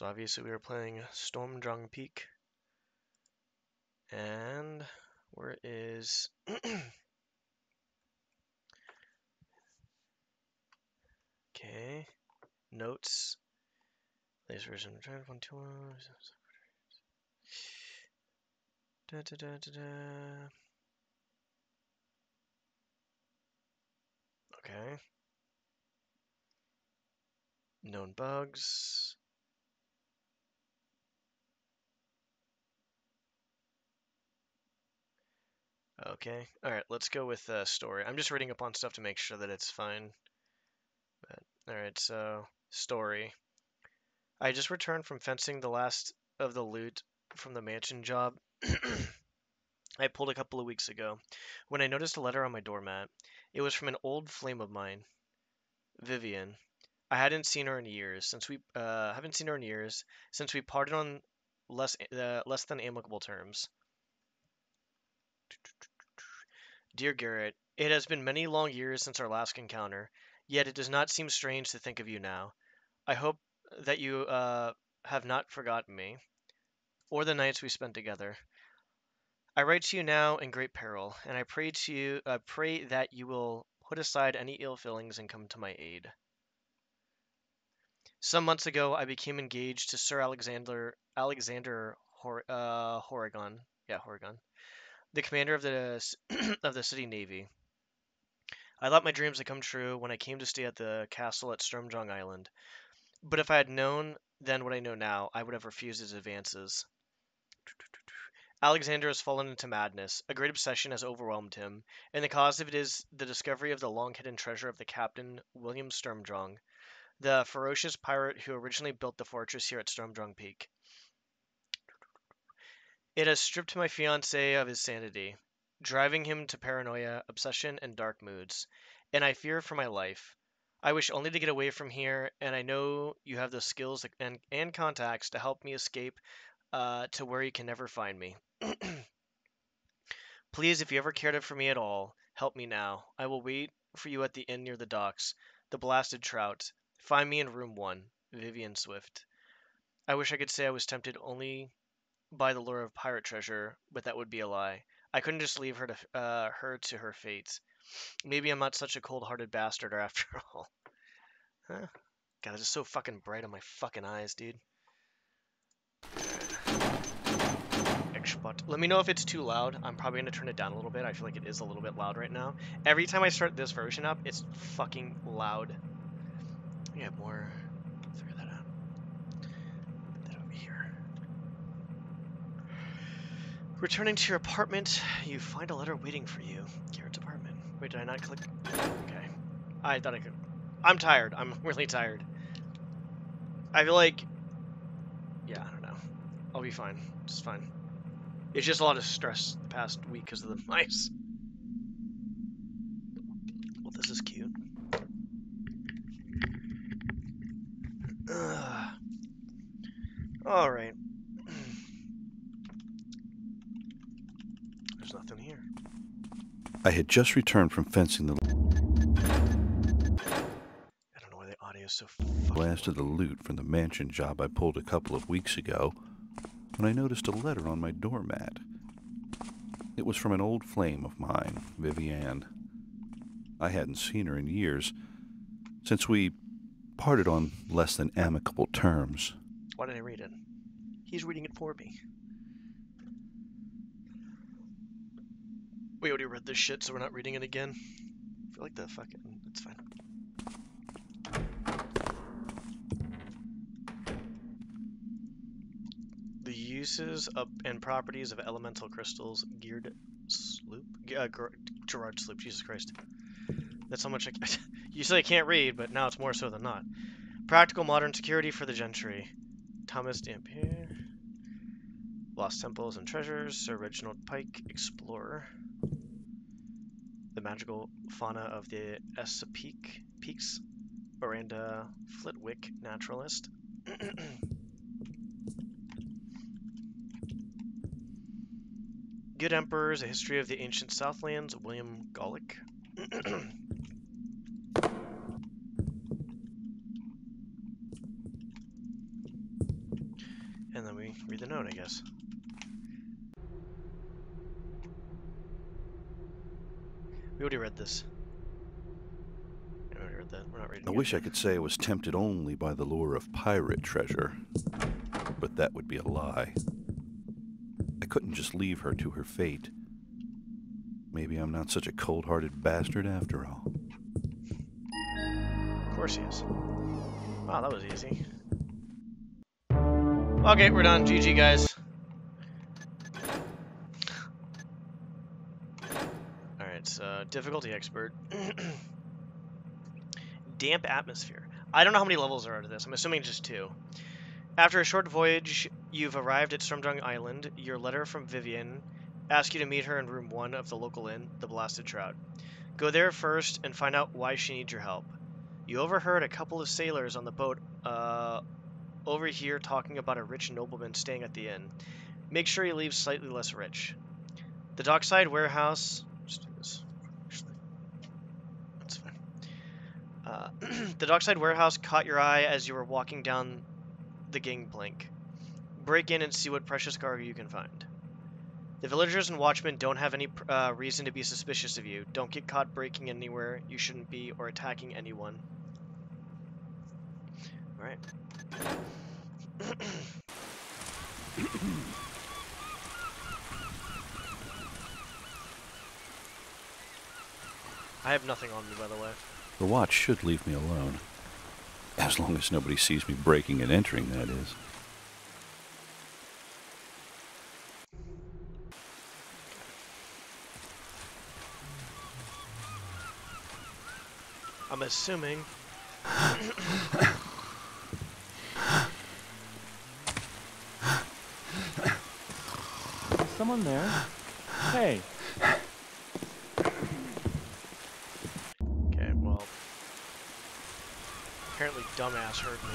So obviously we were playing Sturmdrang Peak. And where is Okay. Notes. Latest version of Drive 121. Da, da, da, da, da. Okay. Known bugs. Okay. All right, let's go with uh, story. I'm just reading up on stuff to make sure that it's fine. But all right, so story. I just returned from fencing the last of the loot from the mansion job I pulled a couple of weeks ago when I noticed a letter on my doormat. It was from an old flame of mine, Vivian. I hadn't seen her in years since we uh, haven't seen her in years since we parted on less uh, less than amicable terms. Dear Garrett, it has been many long years since our last encounter, yet it does not seem strange to think of you now. I hope that you uh, have not forgotten me, or the nights we spent together. I write to you now in great peril, and I pray to you, uh, pray that you will put aside any ill feelings and come to my aid. Some months ago, I became engaged to Sir Alexander Alexander Hor- uh, Horrigan. Yeah, Horrigan, the commander of the of the city navy. I thought my dreams had come true when I came to stay at the castle at Sturmjong Island. But if I had known then what I know now, I would have refused his advances. Alexander has fallen into madness. A great obsession has overwhelmed him, and the cause of it is the discovery of the long hidden treasure of the captain, William Sturmdrang, the ferocious pirate who originally built the fortress here at Sturmdrang Peak. It has stripped my fiance of his sanity, driving him to paranoia, obsession, and dark moods, and I fear for my life. I wish only to get away from here, and I know you have the skills and, and contacts to help me escape uh, to where you can never find me. Please, if you ever cared for me at all, help me now. I will wait for you at the inn near the docks. The Blasted Trout. Find me in room one. Vivian Swift. I wish I could say I was tempted only by the lure of pirate treasure, but that would be a lie. I couldn't just leave her to uh, her to her fate. Maybe I'm not such a cold-hearted bastard after all. Huh? God, it's just so fucking bright on my fucking eyes, dude. Let me know if it's too loud. I'm probably gonna turn it down a little bit. I feel like it is a little bit loud right now. Every time I start this version up, it's fucking loud. We have more. Figure that out. Put that over here. Returning to your apartment, you find a letter waiting for you. Garrett's apartment. Wait, did I not click? Okay. I thought I could. I'm tired. I'm really tired. I feel like. Yeah, I don't know. I'll be fine. It's fine. It's just a lot of stress the past week because of the mice. Well, this is cute. Ugh. All right. There's nothing here. I had just returned from fencing the I don't know why the audio is so last of the loot from the mansion job I pulled a couple of weeks ago when I noticed a letter on my doormat. It was from an old flame of mine, Vivienne. I hadn't seen her in years, since we parted on less than amicable terms. Why did I read it? He's reading it for me. We already read this shit, so we're not reading it again. I feel like the fucking. It's fine. The uses of, and properties of elemental crystals geared sloop uh, Gerard Sloop Jesus Christ that's how much I you say I can't read but now it's more so than not practical modern security for the gentry Thomas Dampier Lost Temples and Treasures Sir Reginald Pike Explorer the magical fauna of the Essepeak Peaks Miranda Flitwick Naturalist Good Emperors, A History of the Ancient Southlands, William Golick. And then we read the note, I guess. We already read this. We already read that. We're not reading I it wish I could say I was tempted only by the lure of pirate treasure, but that would be a lie. I couldn't just leave her to her fate. Maybe I'm not such a cold hearted bastard after all. Of course he is. Wow, that was easy. Okay, we're done. GG, guys. Alright, so difficulty expert. Damp atmosphere. I don't know how many levels there are to this. I'm assuming just two. After a short voyage, you've arrived at Sturmdrang Island. Your letter from Vivian asks you to meet her in room one of the local inn, the Blasted Trout. Go there first and find out why she needs your help. You overheard a couple of sailors on the boat uh, over here talking about a rich nobleman staying at the inn. Make sure he leaves slightly less rich. The dockside warehouse. Let's do this. Actually, that's fine. Uh, the dockside warehouse caught your eye as you were walking down the gangplank. Break in and see what precious cargo you can find. The villagers and watchmen don't have any uh, reason to be suspicious of you. Don't get caught breaking anywhere you shouldn't be or attacking anyone. Alright. I have nothing on me, by the way. The watch should leave me alone. As long as nobody sees me breaking and entering, that is. I'm assuming. Someone there? Hey, Okay, well. Apparently, dumbass heard me.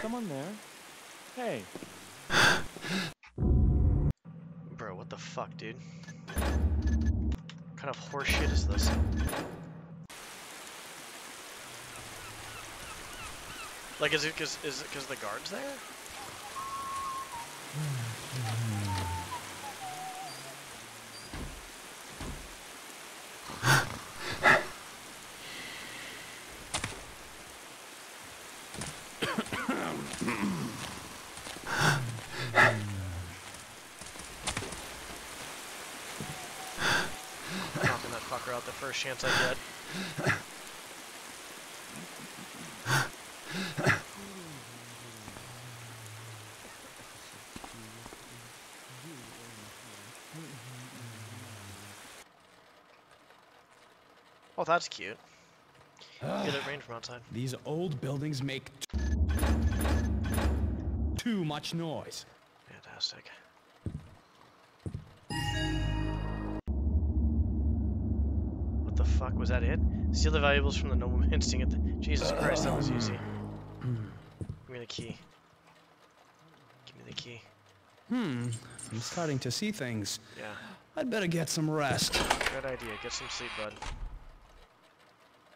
someone there? Hey, Bro, what the fuck, dude? What kind of horseshit is this? Like, is it cause is it cause the guards there? Knocking that fucker out the first chance I get. Oh, that's cute. Get it rain from outside. These old buildings make too much noise. That? It? Steal the valuables from the nobleman. Sting at the. Jesus Christ, that was um, easy. Hmm. Give me the key. Give me the key. Hmm, I'm starting to see things. Yeah. I'd better get some rest. Good idea. Get some sleep, bud.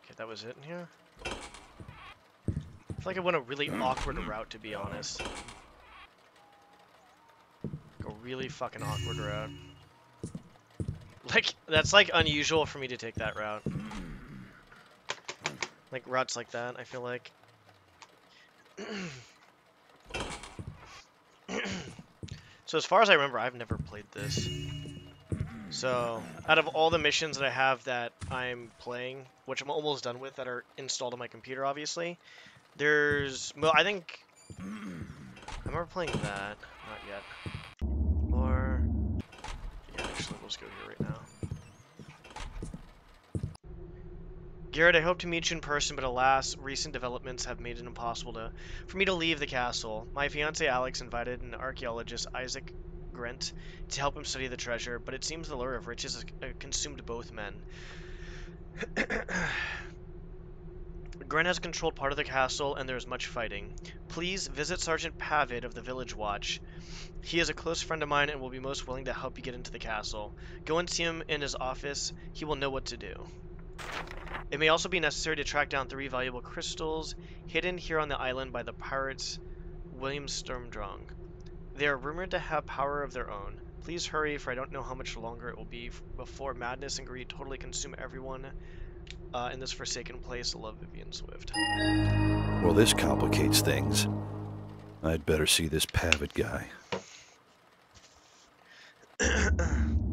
Okay, that was it in here. I feel like I went a really awkward hmm. route, to be honest. Like a really fucking awkward route. Like, that's like unusual for me to take that route. Like routes like that, I feel like. so as far as I remember, I've never played this. So, out of all the missions that I have that I'm playing, which I'm almost done with, that are installed on my computer, obviously, there's, well, I think, I remember playing that, not yet, or, yeah, actually, let's go here right now. Garrett, I hope to meet you in person, but alas, recent developments have made it impossible to, for me to leave the castle. My fiance Alex invited an archaeologist, Isaac Grant, to help him study the treasure, but it seems the lure of riches has uh, consumed both men. Grant has controlled part of the castle and there is much fighting. Please visit Sergeant Pavid of the Village Watch. He is a close friend of mine and will be most willing to help you get into the castle. Go and see him in his office. He will know what to do. It may also be necessary to track down three valuable crystals hidden here on the island by the pirates William Sturmdrang. They are rumored to have power of their own. Please hurry, for I don't know how much longer it will be before madness and greed totally consume everyone uh, in this forsaken place. Love Vivian Swift. Well, this complicates things. I'd better see this Pavitt guy.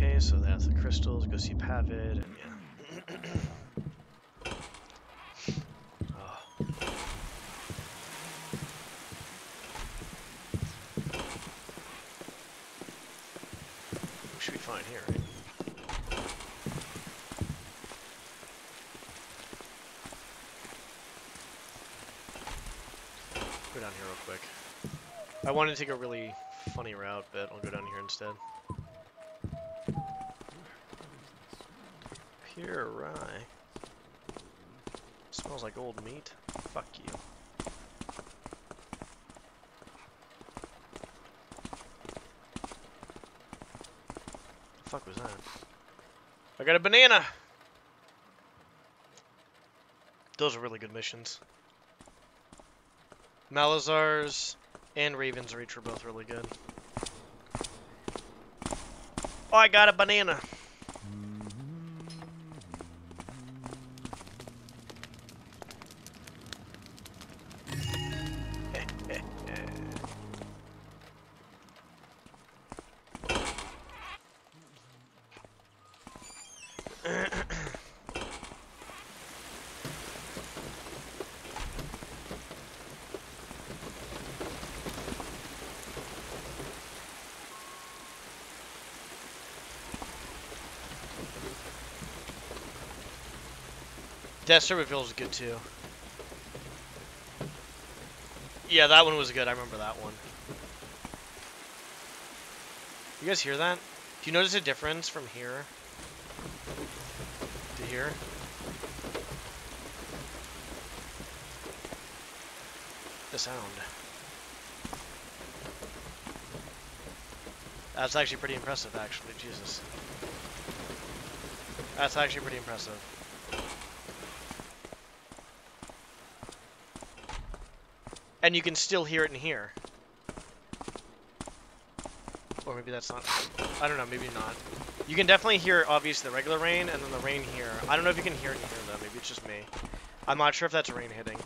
Okay, so that's the crystals. Go see Pavid, and yeah. oh. We should be fine here, right? Go down here real quick. I wanted to take a really funny route, but I'll go down here instead. Pure rye. Smells like old meat. Fuck you. The fuck was that? I got a banana! Those are really good missions. Malazar's and Raven's Reach were both really good. Oh, I got a banana! Desert Reveal is good too. Yeah, that one was good. I remember that one. You guys hear that? Do you notice a difference from here to here? The sound. That's actually pretty impressive, actually. Jesus. That's actually pretty impressive. And you can still hear it in here. Or maybe that's not... I don't know, maybe not. You can definitely hear, obviously, the regular rain, and then the rain here. I don't know if you can hear it in here, though. Maybe it's just me. I'm not sure if that's rain hitting.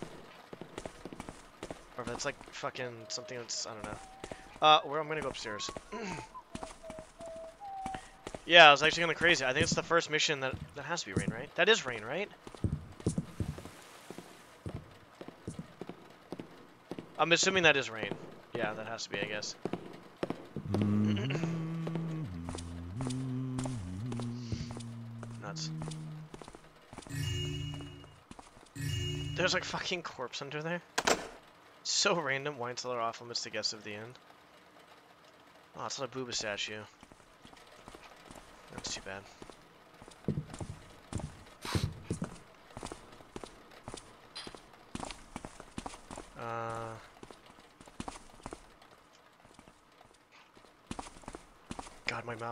Or if that's, like, fucking something that's... I don't know. Uh, where I'm gonna go upstairs. yeah, I was actually gonna crazy. I think it's the first mission that... That has to be rain, right? That is rain, right? I'm assuming that is rain. Yeah, that has to be, I guess. Nuts. There's like fucking corpse under there. So random. Wine cellar off limits to guests of the inn. Oh, it's not a booba statue. That's too bad.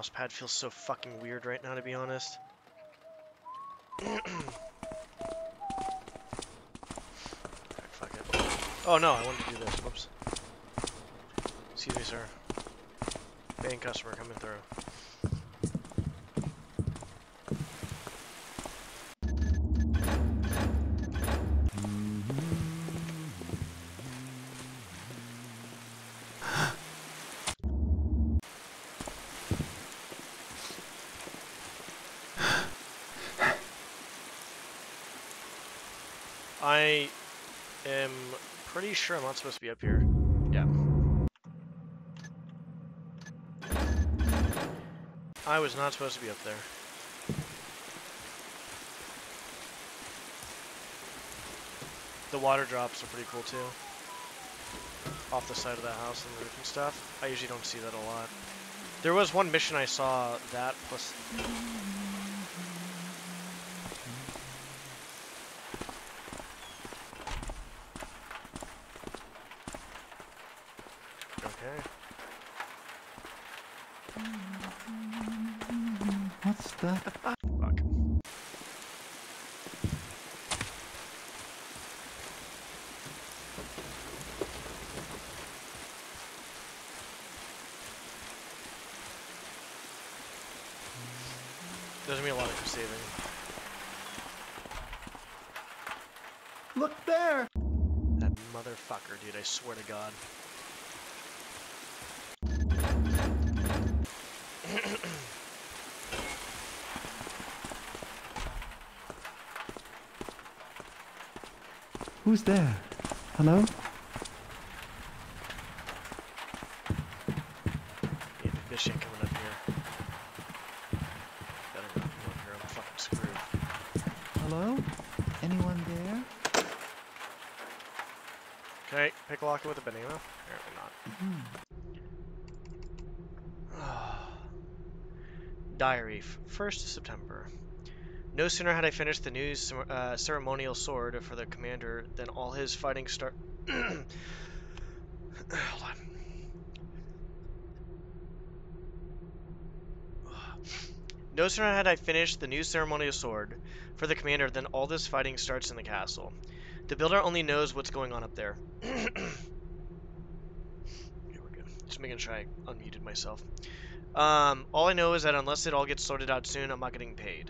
Mouse pad feels so fucking weird right now, to be honest. Oh no, I wanted to do this. Whoops. Excuse me, sir. Paying customer coming through. I am pretty sure I'm not supposed to be up here. Yeah. I was not supposed to be up there. The water drops are pretty cool too. Off the side of the house and the roof and stuff. I usually don't see that a lot. There was one mission I saw that plus. Okay. What's that? Fuck. There's gonna be a lot of saving. Look there! That motherfucker, dude, I swear to God. Who's there? Hello? Yeah, this shit coming up here. Better not come up here, I'm fucking screwed. Hello? Anyone there? Okay, pick a lock it with a banana? Apparently not. Mm-hmm. Diary, f- 1st September. No sooner had I finished the new uh, ceremonial sword for the commander than all his fighting start. Hold on. No sooner had I finished the new ceremonial sword for the commander than all this fighting starts in the castle. The builder only knows what's going on up there. Here we're good. Just making sure I unmuted myself. Um, all I know is that unless it all gets sorted out soon, I'm not getting paid.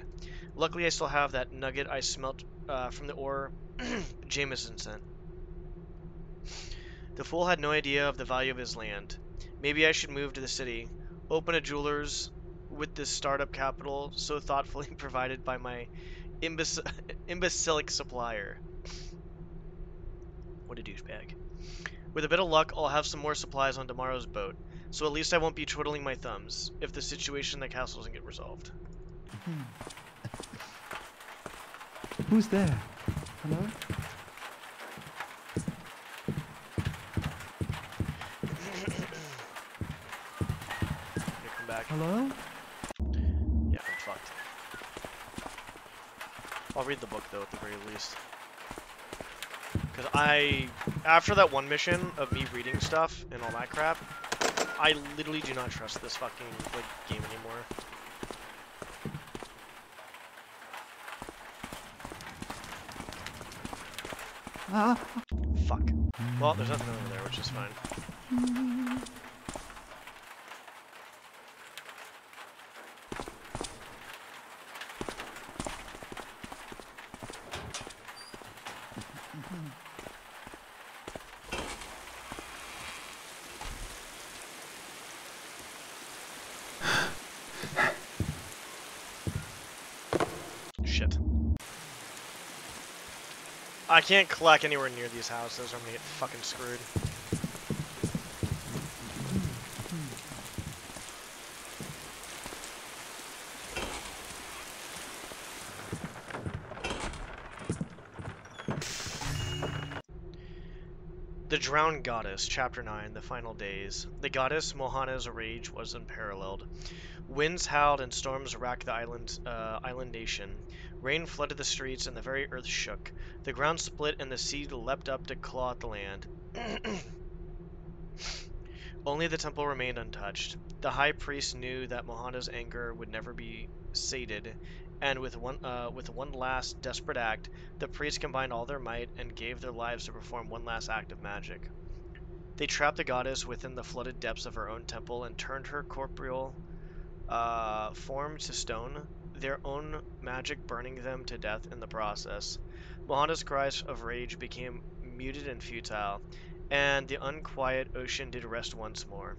Luckily, I still have that nugget I smelt uh, from the ore Jameson sent. The fool had no idea of the value of his land. Maybe I should move to the city, open a jeweler's with this startup capital so thoughtfully provided by my imbec- imbecilic supplier. What a douchebag. With a bit of luck, I'll have some more supplies on tomorrow's boat, so at least I won't be twiddling my thumbs if the situation in the castle doesn't get resolved. Who's there? Hello? Come back. Hello? Yeah, I'm fucked. I'll read the book though, at the very least. Because I, after that one mission of me reading stuff and all that crap, I literally do not trust this fucking like game anymore. Fuck. Well, there's nothing over there, which is fine. Shit. I can't collect anywhere near these houses or I'm gonna get fucking screwed. The Drowned Goddess, Chapter 9, The Final Days. The goddess Mohana's rage was unparalleled. Winds howled and storms racked the island, uh, island nation. Rain flooded the streets and the very earth shook. The ground split and the sea leapt up to claw at the land. Only the temple remained untouched. The high priest knew that Mohana's anger would never be sated, and with one uh, with one last desperate act, the priests combined all their might and gave their lives to perform one last act of magic. They trapped the goddess within the flooded depths of her own temple and turned her corporeal uh, form to stone, their own magic burning them to death in the process. Mohana's cries of rage became muted and futile, and the unquiet ocean did rest once more.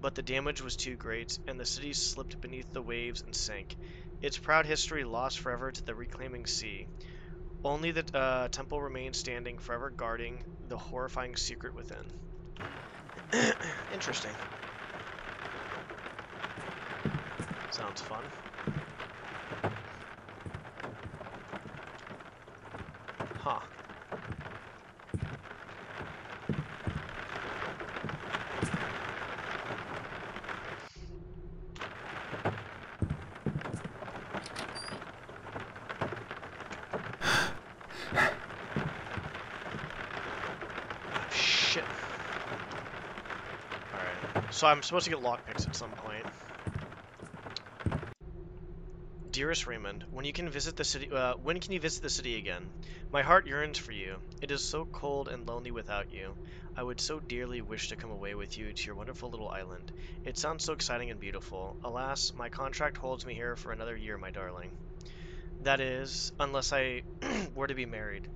But the damage was too great, and the city slipped beneath the waves and sank, its proud history lost forever to the reclaiming sea. Only the uh, temple remained standing, forever guarding the horrifying secret within. Interesting. Sounds fun. Huh. Oh, shit. So I'm supposed to get lockpicks at some point. Dearest Raymond, when you can visit the city, uh, when can you visit the city again? My heart yearns for you. It is so cold and lonely without you. I would so dearly wish to come away with you to your wonderful little island. It sounds so exciting and beautiful. Alas, my contract holds me here for another year, my darling. That is, unless I were to be married.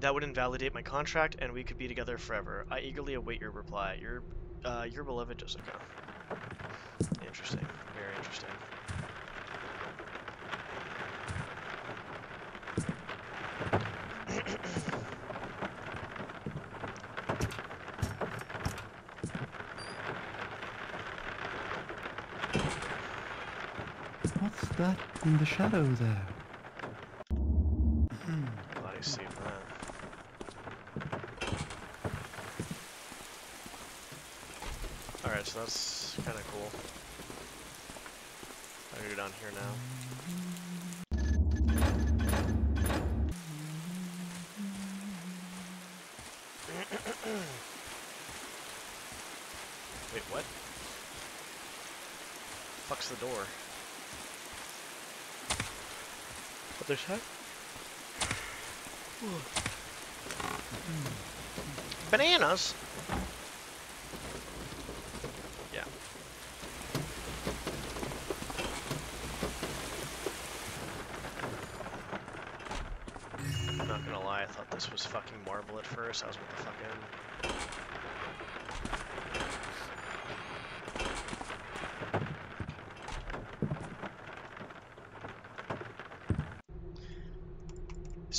That would invalidate my contract, and we could be together forever. I eagerly await your reply. Your, uh, your beloved Jessica. Interesting. Very interesting. What's that in the shadow there? Glad I saved that. Alright, so that's kind of cool. I gotta go down here now. Wait, what? Fuck's the door? Other side? Bananas?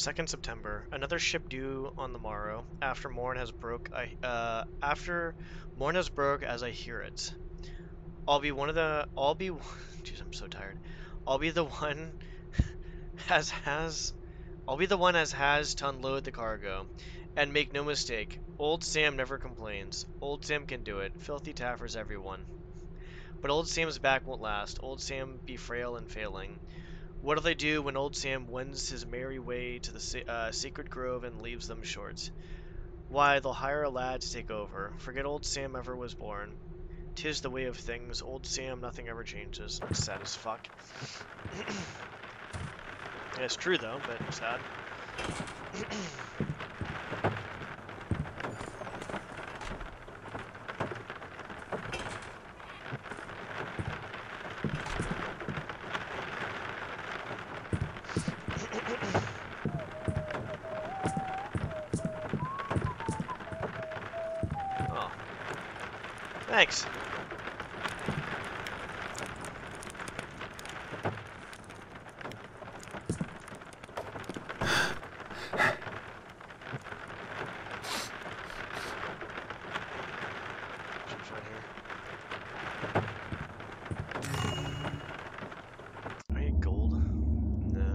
2nd September, another ship due on the morrow, after morn has broke, I, uh, after morn has broke as I hear it. I'll be one of the, I'll be, jeez, I'm so tired. I'll be the one as has, I'll be the one as has to unload the cargo. And make no mistake, old Sam never complains. Old Sam can do it. Filthy taffers everyone. But old Sam's back won't last. Old Sam be frail and failing. What'll they do when old Sam wends his merry way to the uh, grove and leaves them short? Why, they'll hire a lad to take over. Forget old Sam ever was born. Tis the way of things. Old Sam, nothing ever changes. Sad as fuck. yeah, it's true though, but sad. oh. Thanks. Shit's right here. I need gold? No.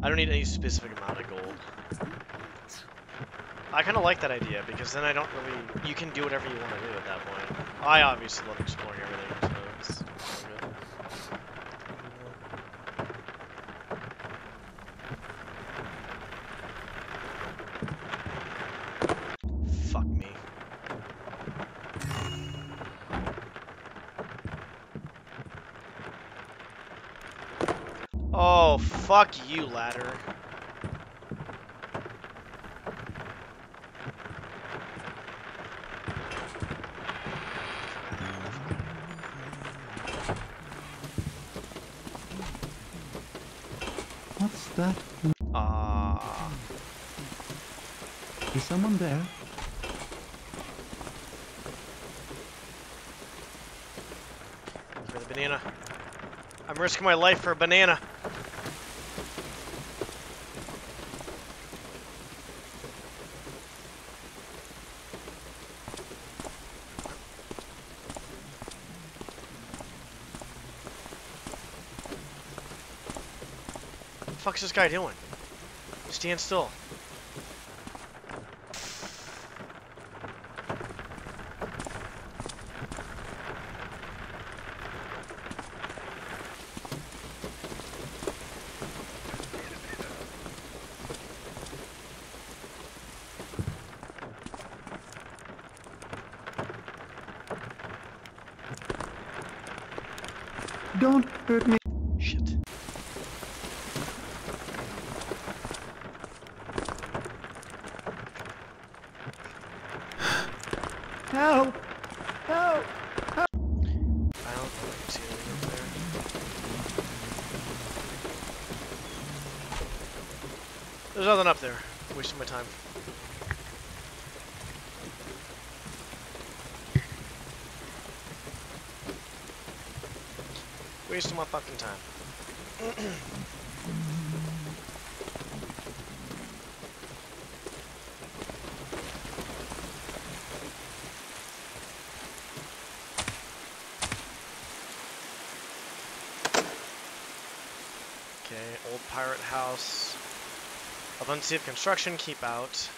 I don't need any specific amount of gold. I kind of like that idea because then I don't really. You can do whatever you want to do at that point. I obviously love exploring everything, so it's all good. Fuck me. Oh, fuck you, ladder. What's that? Ah. Is someone there? For the banana. I'm risking my life for a banana. fuck's this guy doing? Stand still. Don't hurt me. My time. Wasting my fucking time. Okay, old pirate house. Of unsafe construction, keep out.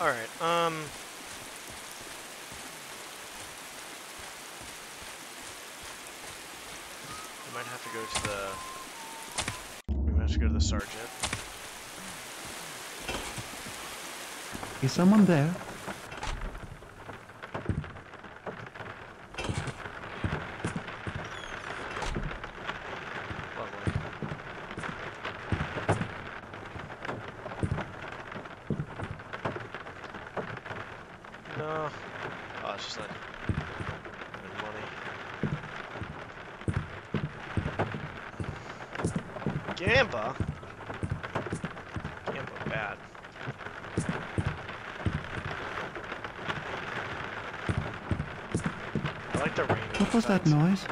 Alright, um... We might have to go to the... We might have to go to the sergeant. Is someone there? Lovely. No. Oh, it's just not even money. Gamba? Gamba bad. I like the rain. What was that noise?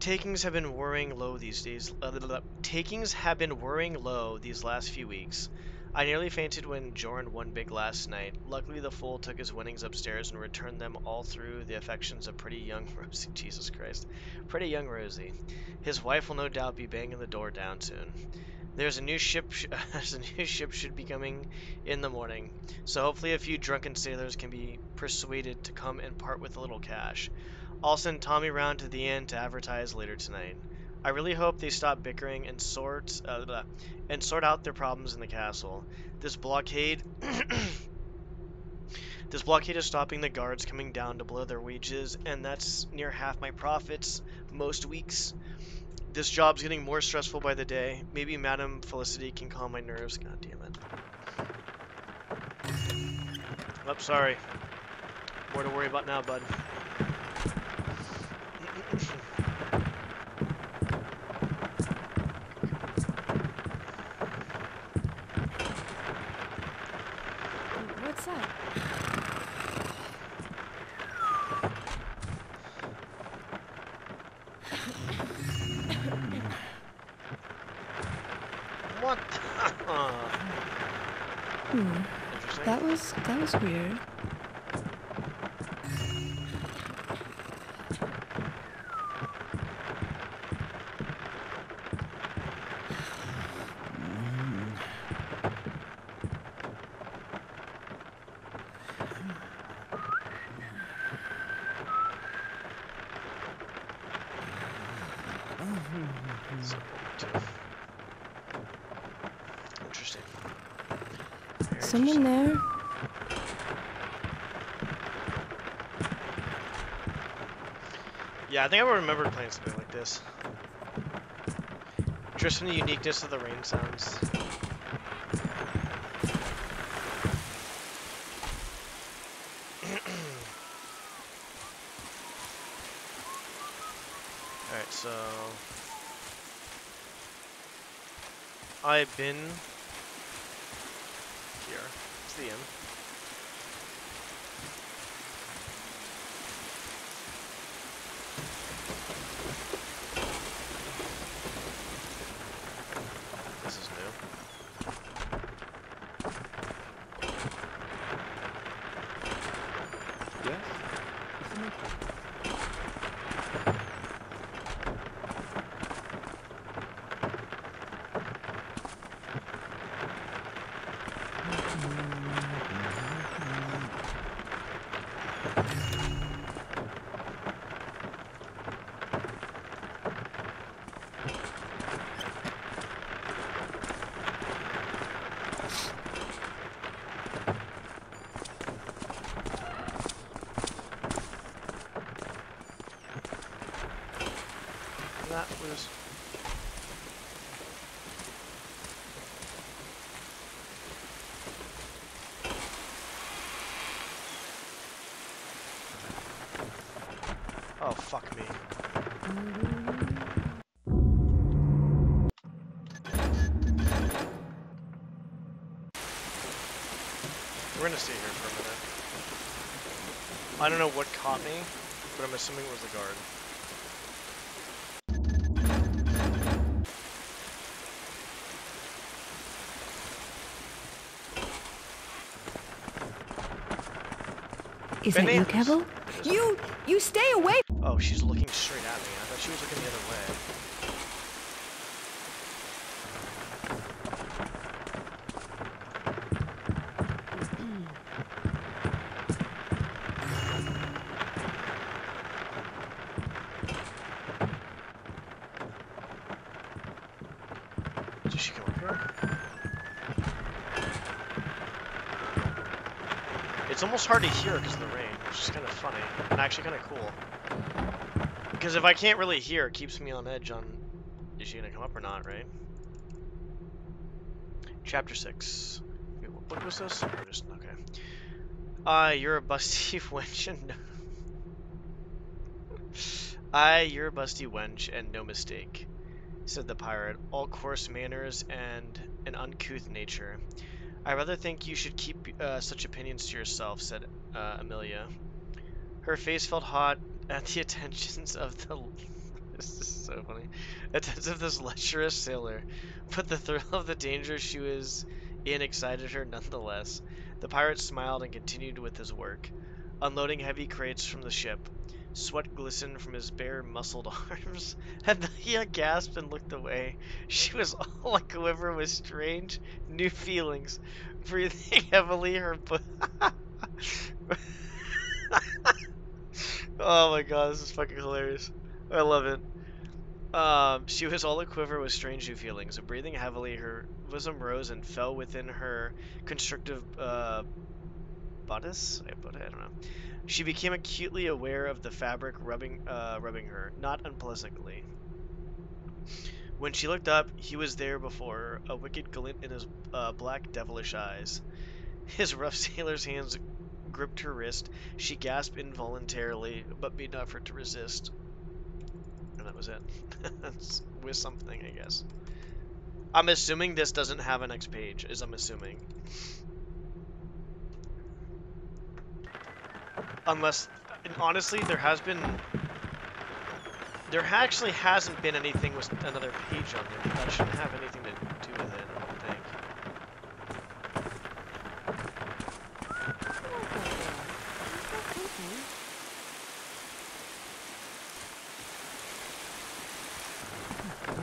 Takings have been worrying low these days. uh. Takings have been worrying low these last few weeks. I nearly fainted when Jorn won big last night. Luckily, the fool took his winnings upstairs and returned them all through the affections of pretty young Rosie. Jesus Christ. Pretty young Rosie. His wife will no doubt be banging the door down soon. There's a new ship. Sh- there's a new ship should be coming in the morning, so hopefully a few drunken sailors can be persuaded to come and part with a little cash. I'll send Tommy round to the inn to advertise later tonight. I really hope they stop bickering and sort uh, and sort out their problems in the castle. This blockade This blockade is stopping the guards coming down to blow their wages, and that's near half my profits most weeks. This job's getting more stressful by the day. Maybe Madam Felicity can calm my nerves. God damn it. Oh, sorry. More to worry about now, bud. What's that? What? Hmm. Interesting. That was weird. Interesting. Someone there? Yeah, I think I remember playing something like this. Just from the uniqueness of the rain sounds. Alright, so... I've been We're gonna stay here for a minute. I don't know what caught me, but I'm assuming it was the guard. Is that you, Bananas. Kevel? You, you stay away. Oh, she's looking straight at me. I thought she was looking the other way. Did she come up here? It's almost hard to hear because of the rain, which is kind of funny and actually kind of cool. Because if I can't really hear, it keeps me on edge on is she gonna come up or not, right? Chapter 6. Wait, what was this? Or just, okay. Uh, you're a busty wench and no... Aye, you're a busty wench and no mistake, said the pirate, all coarse manners and an uncouth nature. I rather think you should keep uh, such opinions to yourself, said uh, Amelia. Her face felt hot at the attentions of the. this is so funny. Attentions of this lecherous sailor, but the thrill of the danger she was in excited her nonetheless. The pirate smiled and continued with his work, unloading heavy crates from the ship. Sweat glistened from his bare, muscled arms, he gasped and looked away. She was all a quiver with strange, new feelings, breathing heavily. Her Oh my god, this is fucking hilarious. I love it. Um, she was all a quiver with strange new feelings. Breathing heavily, her bosom rose and fell within her constrictive uh, bodice. I. I don't know. She became acutely aware of the fabric rubbing, uh, rubbing her, not unpleasantly. When she looked up, he was there before her, a wicked glint in his uh, black, devilish eyes. His rough sailor's hands gripped her wrist. She gasped involuntarily, but made no effort to resist. And that was it. With something, I guess. I'm assuming this doesn't have a next page, is I'm assuming. Unless, honestly, there has been... There actually hasn't been anything with another page on there, that shouldn't have anything to do with it, I don't think. I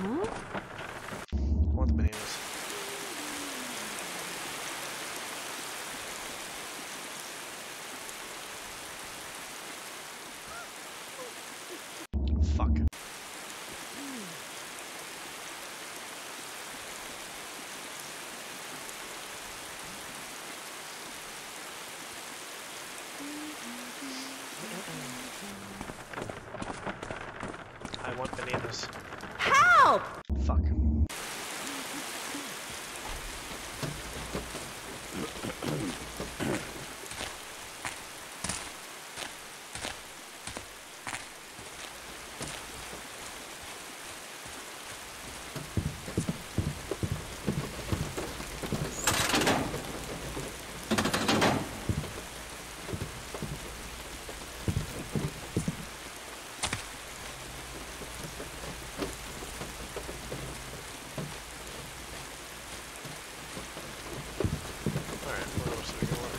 want the bananas. Fuck. I want bananas. Help! Fuck. Alright, what else do we want?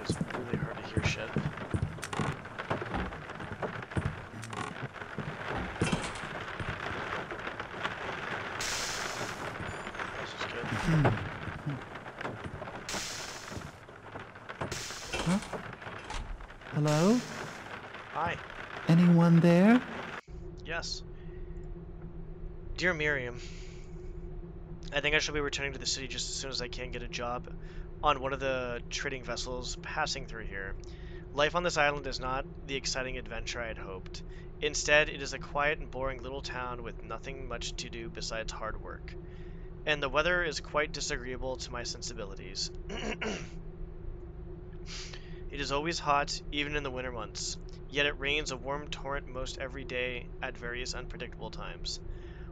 It's really hard to hear shit. This is good. Hello? Hi. Anyone there? Yes. Dear Miriam, I think I shall be returning to the city just as soon as I can get a job on one of the trading vessels passing through here. Life on this island is not the exciting adventure I had hoped. Instead, it is a quiet and boring little town with nothing much to do besides hard work. And the weather is quite disagreeable to my sensibilities. it is always hot, even in the winter months, yet it rains a warm torrent most every day at various unpredictable times.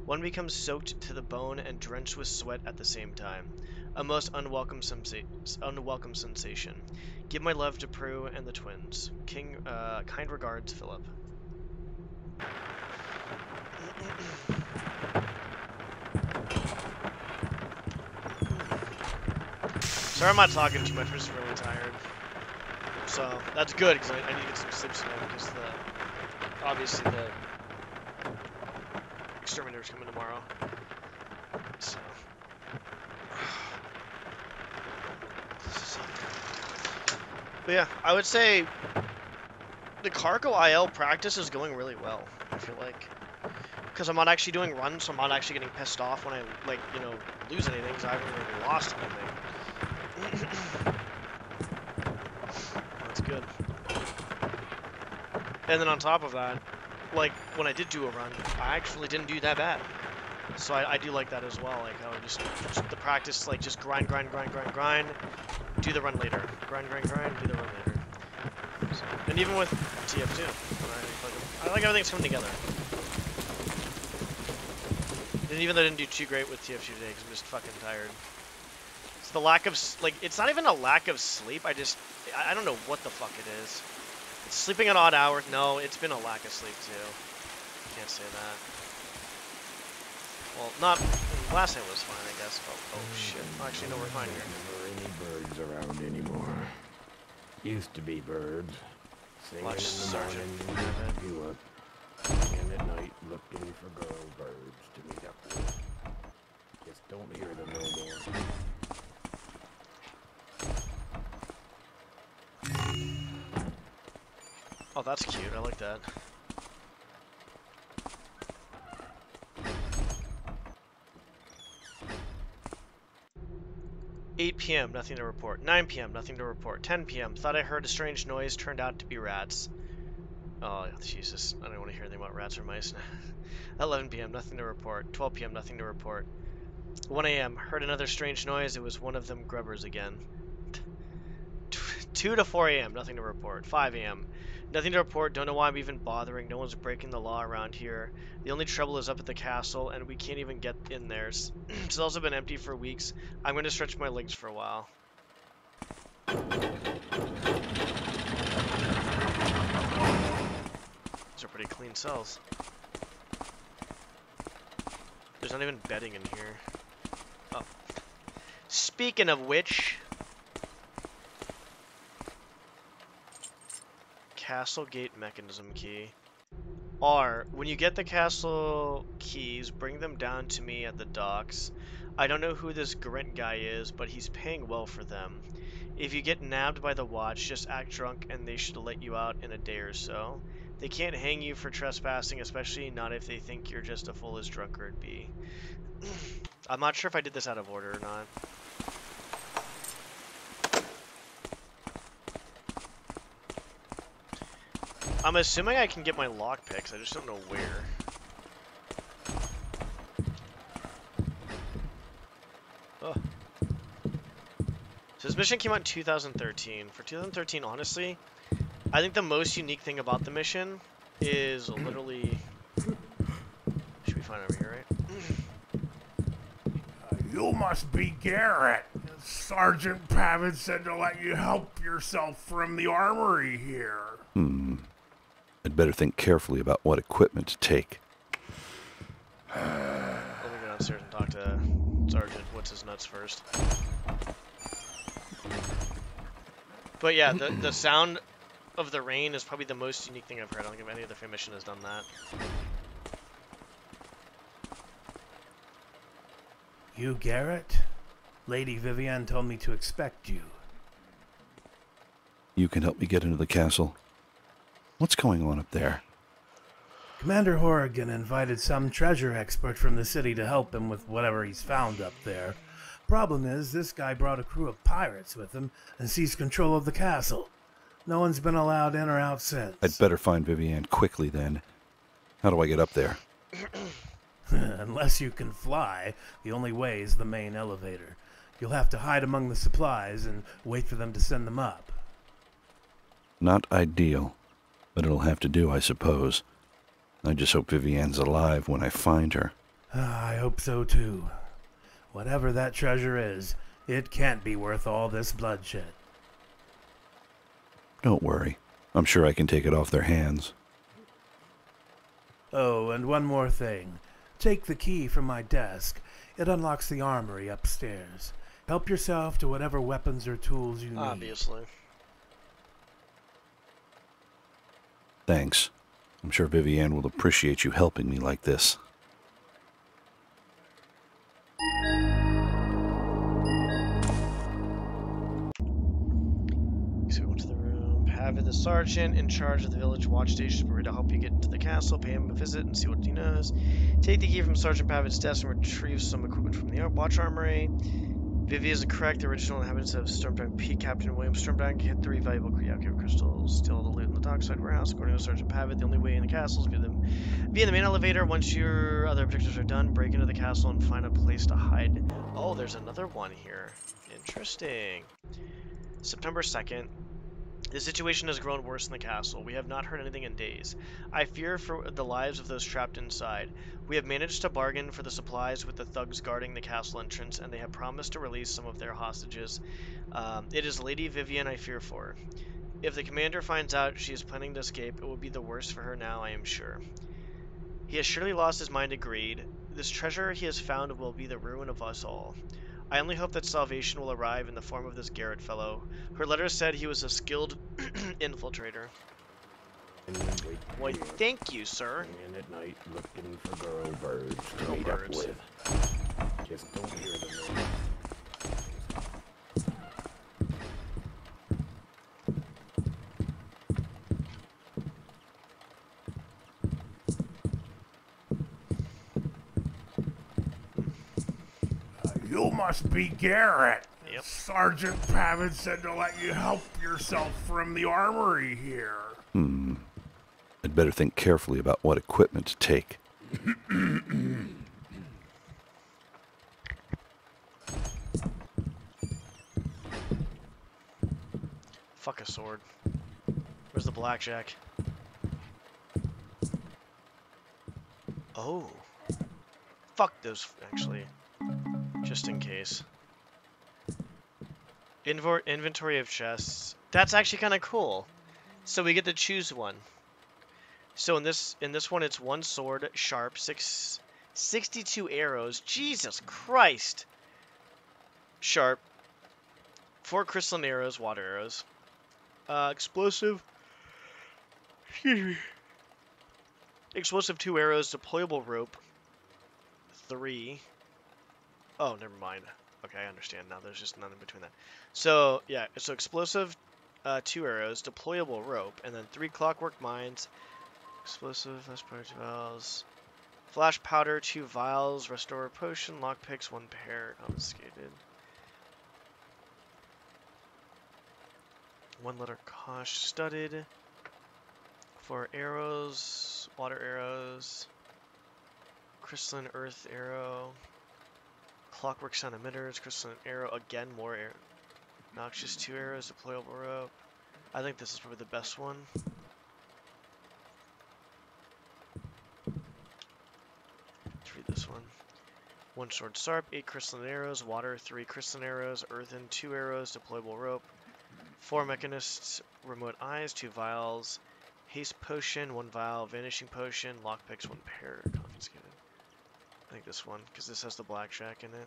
One becomes soaked to the bone and drenched with sweat at the same time. A most unwelcome, sensa- unwelcome sensation. Give my love to Prue and the twins. King, uh, kind regards, Philip. Sorry I'm not talking too much, I'm just really tired. So, that's good, because I, I need to get some sleep tonight, because the... Obviously the... Exterminator's coming tomorrow. So... But yeah, I would say the Cargo IL practice is going really well. I feel like because I'm not actually doing runs, so I'm not actually getting pissed off when I like you know lose anything because I haven't really lost anything. That's good. And then on top of that, like when I did do a run, I actually didn't do that bad. So I, I do like that as well. Like I just, just the practice, like just grind, grind, grind, grind, grind, do the run later. Grind, grind, grind, do the run later. So, and even with TF2, I like, I like everything's coming together. And even though I didn't do too great with TF2 today, because I'm just fucking tired. The lack of, like, it's not even a lack of sleep, I just, I, don't know what the fuck it is. It's sleeping at odd hours, no, it's been a lack of sleep too. Can't say that. Well, not, last night was fine, I guess, but, oh shit. Actually, no, we're fine here. Never any birds around anymore. Used to be birds. Singing Watch in the Sergeant. morning, you up. Singing at night, looking for girl birds to meet up with. Just don't hear them no more. Oh, that's cute. I like that. Eight PM, nothing to report. Nine PM, nothing to report. Ten PM, thought I heard a strange noise, turned out to be rats. Oh, Jesus. I don't want to hear anything about rats or mice. 11 PM, nothing to report. 12 PM, nothing to report. 1 AM, heard another strange noise. It was one of them grubbers again. 2 to 4 AM, nothing to report. 5 AM, nothing to report. Don't know why I'm even bothering. No one's breaking the law around here. The only trouble is up at the castle, and we can't even get in there. S- Cells have been empty for weeks. I'm going to stretch my legs for a while. These are pretty clean cells. There's not even bedding in here. Oh. Speaking of which, castle gate mechanism key. R, when you get the castle keys, bring them down to me at the docks. I don't know who this Grint guy is, but he's paying well for them. If you get nabbed by the watch, just act drunk and they should let you out in a day or so. They can't hang you for trespassing, especially not if they think you're just a foolish drunkard be. I'm not sure if I did this out of order or not. I'm assuming I can get my lockpicks, I just don't know where. Ugh. So this mission came out in 2013. For 2013, honestly, I think the most unique thing about the mission is literally... Should be fine over here, right? You must be Garrett. Sergeant Pavitt said to let you help yourself from the armory here. Hmm. I'd better think carefully about what equipment to take. Let me go downstairs and talk to Sergeant What's His Nuts first. But yeah, the, the sound of the rain is probably the most unique thing I've heard. I don't think any other mission has done that. You, Garrett? Lady Vivian told me to expect you. You can help me get into the castle. What's going on up there? Commander Horrigan invited some treasure expert from the city to help him with whatever he's found up there. Problem is, this guy brought a crew of pirates with him and seized control of the castle. No one's been allowed in or out since. I'd better find Vivian quickly then. How do I get up there? Unless you can fly, the only way is the main elevator. You'll have to hide among the supplies and wait for them to send them up. Not ideal, but it'll have to do, I suppose. I just hope Vivian's alive when I find her. Ah, I hope so too. Whatever that treasure is, it can't be worth all this bloodshed. Don't worry. I'm sure I can take it off their hands. Oh, and one more thing. Take the key from my desk. It unlocks the armory upstairs. Help yourself to whatever weapons or tools you need. Obviously. Thanks. I'm sure Vivian will appreciate you helping me like this. So we went to the room. Pavid, the sergeant in charge of the village watch station, ready to help you get into the castle, pay him a visit, and see what he knows. Take the key from Sergeant Pavid's desk and retrieve some equipment from the watch armory. Vivi is correct. The original inhabitants of Stormdragon Peak, Captain William Stormdragon, hid three valuable okay, crystals, steal all the loot in the dockside warehouse. According to Sergeant Pavid, the only way in the castle is via them via the main elevator. Once your other objectives are done, break into the castle and find a place to hide. Oh, there's another one here. Interesting. September 2nd. The situation has grown worse in the castle. We have not heard anything in days. I fear for the lives of those trapped inside. We have managed to bargain for the supplies with the thugs guarding the castle entrance, and they have promised to release some of their hostages. Um, it is Lady Vivian I fear for. If the commander finds out she is planning to escape, it will be the worse for her now, I am sure. He has surely lost his mind to greed. This treasure he has found will be the ruin of us all. I only hope that salvation will arrive in the form of this Garrett fellow. Her letter said he was a skilled infiltrator. And then wait Why, thank you, sir. and at night looking for girl birds to meet up with. Just don't hear them. You must be Garrett. Yep. Sergeant Pavin said to let you help yourself from the armory here. Hmm. I'd better think carefully about what equipment to take. Fuck a sword. Where's the blackjack? Oh. Fuck those, actually. Just in case. Invor inventory of chests. That's actually kind of cool. So we get to choose one. So in this in this one, it's one sword, sharp, six, 62 arrows. Jesus Christ. Sharp. Four crystalline arrows, water arrows. Uh, explosive. Excuse me. Explosive two arrows, deployable rope. Three. Oh, never mind. Okay, I understand now. There's just nothing between that. So yeah, so explosive, uh, two arrows, deployable rope, and then three clockwork mines. Explosive, flash powder, two vials. Flash powder, two vials. Restore potion, lockpicks, one pair. Confiscated. One letter cosh studded. Four arrows, water arrows, crystalline earth arrow, clockwork sun emitters, crystalline arrow, again more arrow. Noxious two arrows, deployable rope. I think this is probably the best one. Let's read this one. One sword sarp, eight crystalline arrows, water, three crystalline arrows, earthen, two arrows, deployable rope, Four mechanists, remote eyes, two vials, haste potion, one vial, vanishing potion, lockpicks, one pair, confiscated. I think this one, because this has the blackjack in it.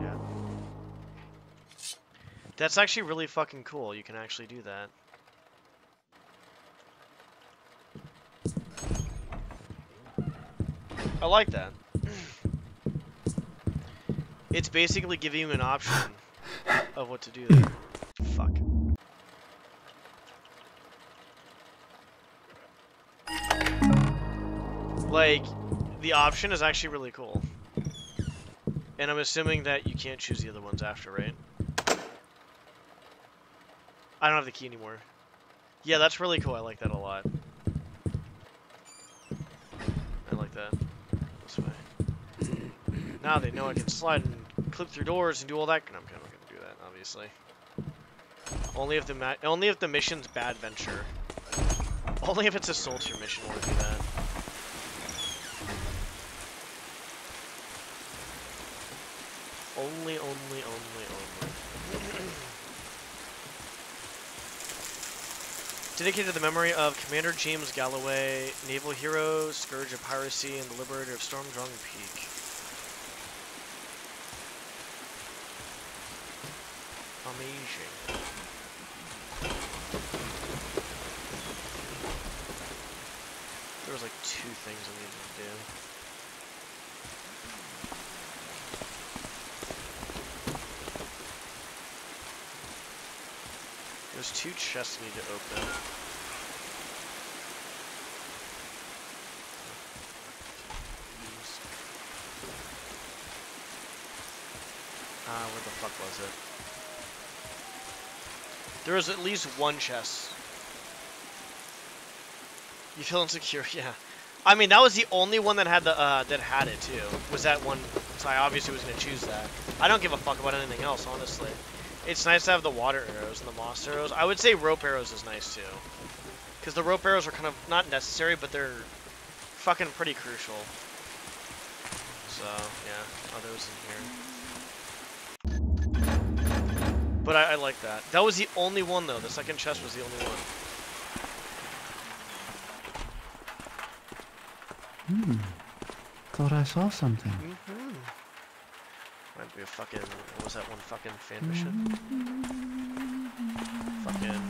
Yeah. That's actually really fucking cool. You can actually do that. I like that. It's basically giving you an option of what to do there. Fuck. like, the option is actually really cool. And I'm assuming that you can't choose the other ones after, right? I don't have the key anymore. Yeah, that's really cool. I like that a lot. I like that. That's fine. Now they know I can slide and clip through doors and do all that. I'm kind of gonna do that, obviously. Only if the only if the mission's bad venture. Only if it's a soldier mission will do that. Only, only, only, only. Dedicated to the memory of Commander James Galloway, naval hero, scourge of piracy, and the liberator of Sturmdrang Peak. Amazing. There was like two things I needed to do. There's two chests need to open. Ah, where the fuck was it? There was at least one chest. You feel insecure? Yeah. I mean, that was the only one that had the uh, that had it too. Was that one? So I obviously was gonna choose that. I don't give a fuck about anything else, honestly. It's nice to have the water arrows and the moss arrows. I would say rope arrows is nice too, because the rope arrows are kind of not necessary, but they're fucking pretty crucial. So yeah, oh, those in here. But I, I like that. That was the only one though. The second chest was the only one. Hmm. Thought I saw something. Mm-hmm. Might be a fucking, what was that one fucking fan mission? Fucking,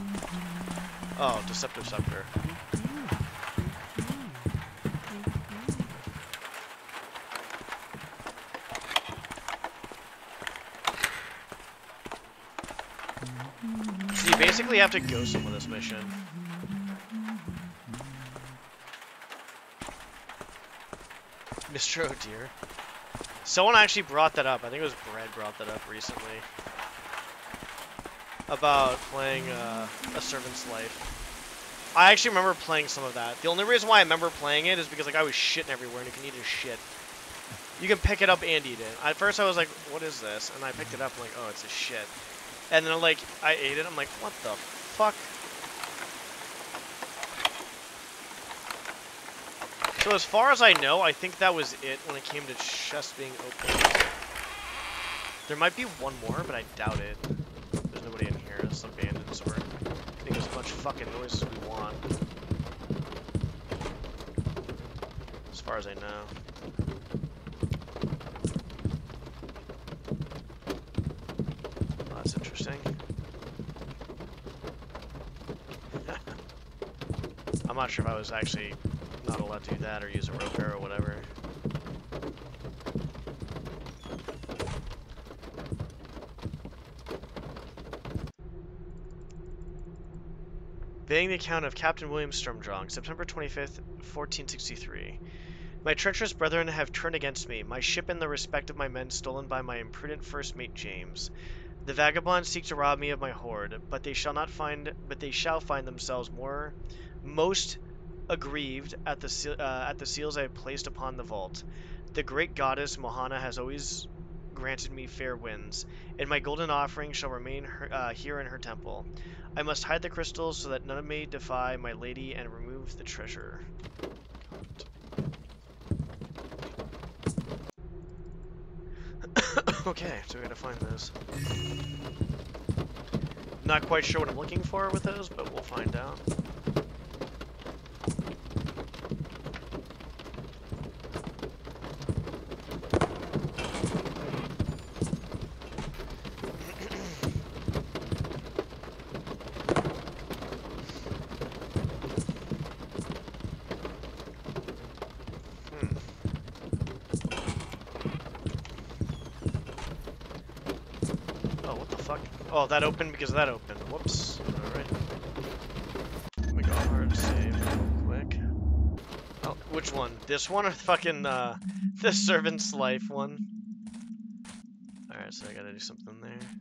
oh, Deceptive Scepter. So you basically have to go some with this mission. Mr. O'Dear. Someone actually brought that up. I think it was Brad brought that up recently. About playing uh, A Servant's Life. I actually remember playing some of that. The only reason why I remember playing it is because like I was shitting everywhere and you can eat his shit. You can pick it up and eat it. At first I was like, what is this? And I picked it up like, oh, it's a shit. And then like, I ate it. I'm like, what the fuck? So as far as I know, I think that was it when it came to chest being opened. There might be one more, but I doubt it. There's nobody in here. It's abandoned, so we're making as much fucking noise as we want. As far as I know. Oh, that's interesting. I'm not sure if I was actually not allowed to do that or use a rope or whatever. Being the account of Captain William Sturmdrang, September 25th, 1463. My treacherous brethren have turned against me, my ship and the respect of my men stolen by my imprudent first mate James. The vagabonds seek to rob me of my hoard, but they shall not find, but they shall find themselves more, most aggrieved at the uh, at the seals I have placed upon the vault. The great goddess Mohana has always granted me fair winds, and my golden offering shall remain her, uh, here in her temple. I must hide the crystals so that none may defy my lady and remove the treasure. okay, so we gotta find those. Not quite sure what I'm looking for with those, but we'll find out. Oh, what the fuck? Oh, that opened because that opened. Whoops. Alright. Let me go hard save real quick. Oh, Which one? This one or fucking uh, the servant's life one? Alright, so I gotta do something there.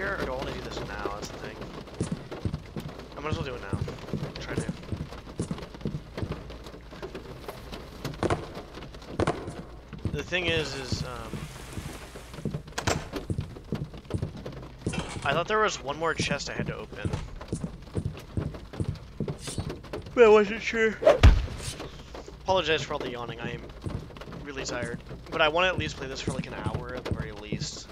Here, or do I want to do this now? That's the thing. I might as well do it now. Try to. The thing is, is, um... I thought there was one more chest I had to open. But I wasn't sure. Apologize for all the yawning, I am really tired. But I want to at least play this for like an hour at the very least.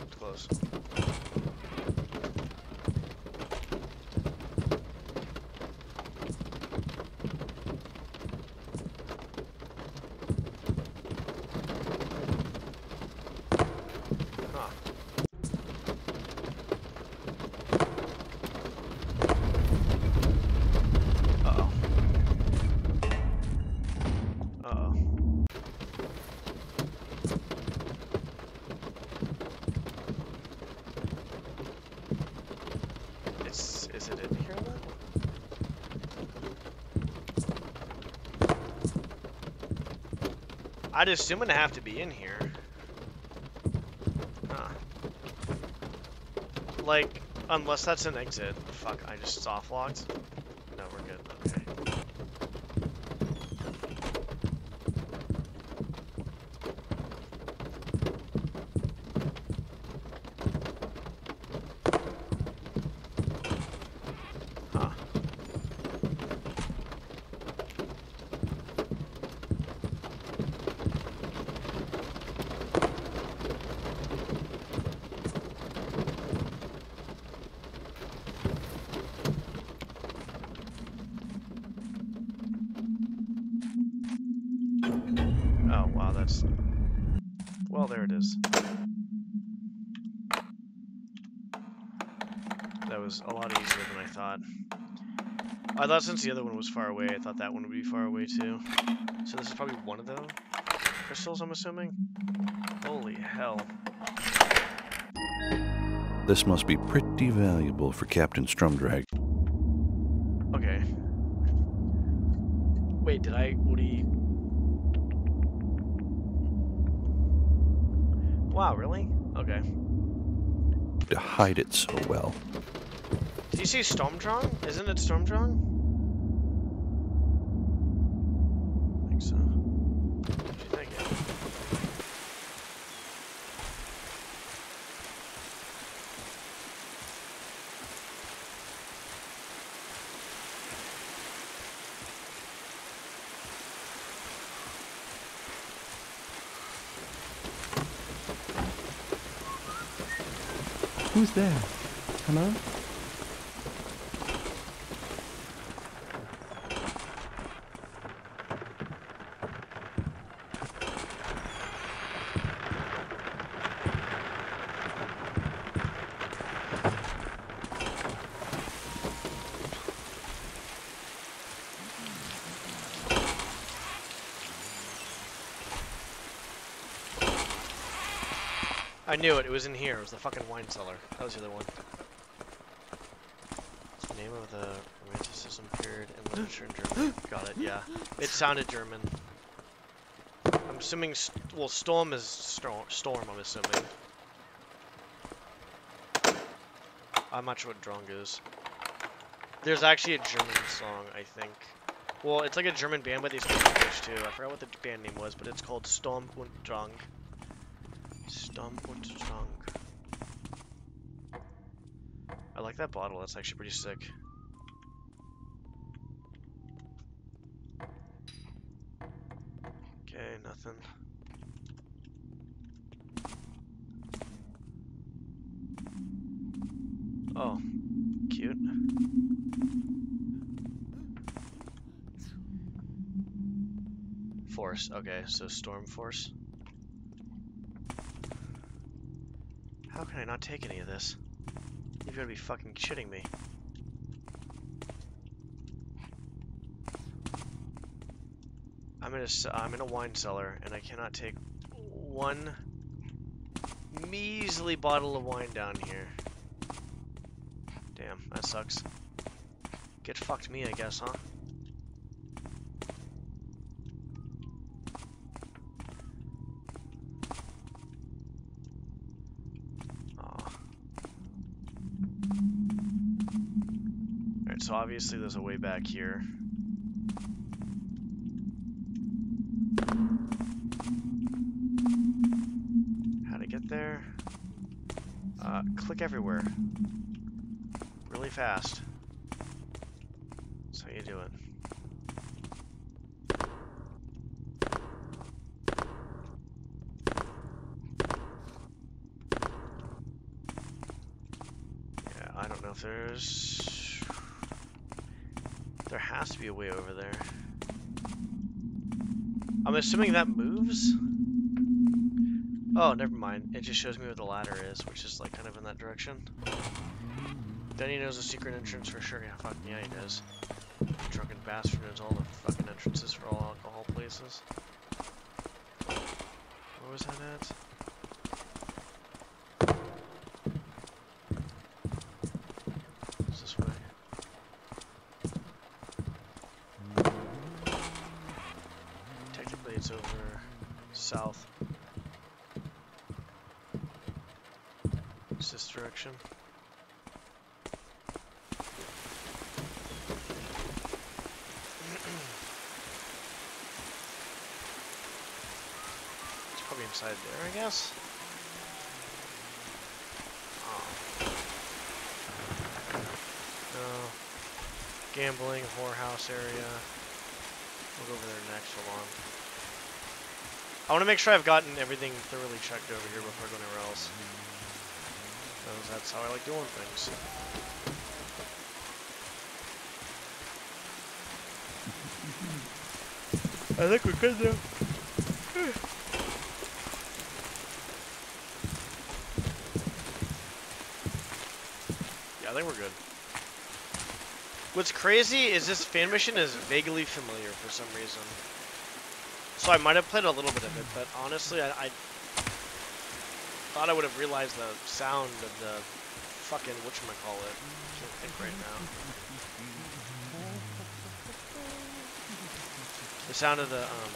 It's close. Huh. Uh-oh. Uh-oh. It's, is it in here then? I'd assume it'd have to be in here. Huh. Like, unless that's an exit. Fuck, I just soft locked. No, we're good. Okay. Huh. Oh, wow, that's... Well, there it is. That was a lot easier than I thought. I thought since the other one was far away, I thought that one would be far away too. So this is probably one of them crystals, I'm assuming? Holy hell. This must be pretty valuable for Captain Strumdrag. Okay. Wait, did I... What do you... Wow, really? Okay. to hide it so well. Did you see Stormdrang? Isn't it Stormdrang? I think so. What do you? Who's there? Hello? Knew it. It was in here. It was the fucking wine cellar. That was the other one. It's the name of the Romanticism period in literature in German. Got it. Yeah. It sounded German. I'm assuming. St well, storm is storm. Storm. I'm assuming. I'm not sure what drunk is. There's actually a German song, I think. Well, it's like a German band, but they speak English too. I forgot what the band name was, but it's called Storm und Drang. Stump und Trunk. I like that bottle, that's actually pretty sick. Okay, nothing. Oh, cute. Force, okay, so storm force. Not take any of this? You've got to be fucking shitting me. I'm in a I'm in a wine cellar and I cannot take one measly bottle of wine down here. Damn, that sucks. Get fucked me, I guess, huh? Aw. Alright, so obviously there's a way back here. How to get there? Uh, click everywhere. Really fast. That's how you do it. Yeah, I don't know if there's... Be a way over there. I'm assuming that moves? Oh, never mind. It just shows me where the ladder is, which is like kind of in that direction. Then he knows a secret entrance for sure. Yeah, fuck yeah, he does. Drunken bastard knows all the fucking entrances for all alcohol places. Where was that at? It's this way. Technically, it's over south. It's this direction. It's probably inside there, I guess. Oh. No. Gambling, whorehouse area. We'll go over there next. Hold on. I want to make sure I've gotten everything thoroughly checked over here before I go anywhere else. Because that's how I like doing things. I think we're good though. I think we're good. What's crazy is this fan mission is vaguely familiar for some reason. So I might have played a little bit of it, but honestly, I, I thought I would have realized the sound of the fucking whatchamacallit. Can't think right now. The sound of the, um...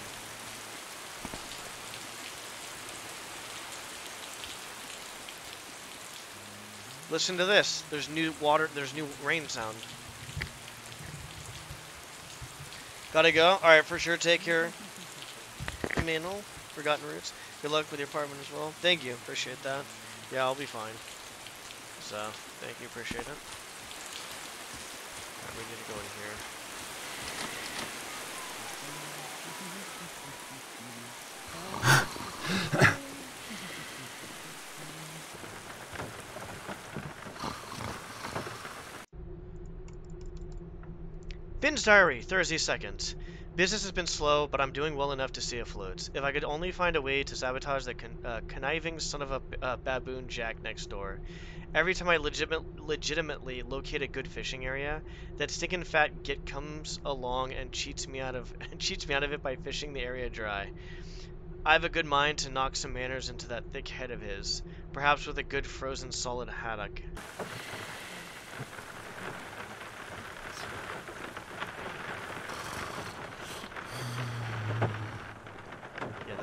Listen to this. There's new water, there's new rain sound. Gotta go? Alright, for sure, take care. Mantle, Forgotten Roots. Good luck with your apartment as well. Thank you, appreciate that. Yeah, I'll be fine. So, thank you, appreciate it. Alright, we need to go in here. Diary, Thursday 2nd. Business has been slow, but I'm doing well enough to stay afloat. If I could only find a way to sabotage the con uh, conniving son of a uh, baboon jack next door. Every time I legitimate legitimately locate a good fishing area, that stinking fat git comes along and cheats me out of cheats me out of it by fishing the area dry. I have a good mind to knock some manners into that thick head of his, perhaps with a good frozen solid haddock.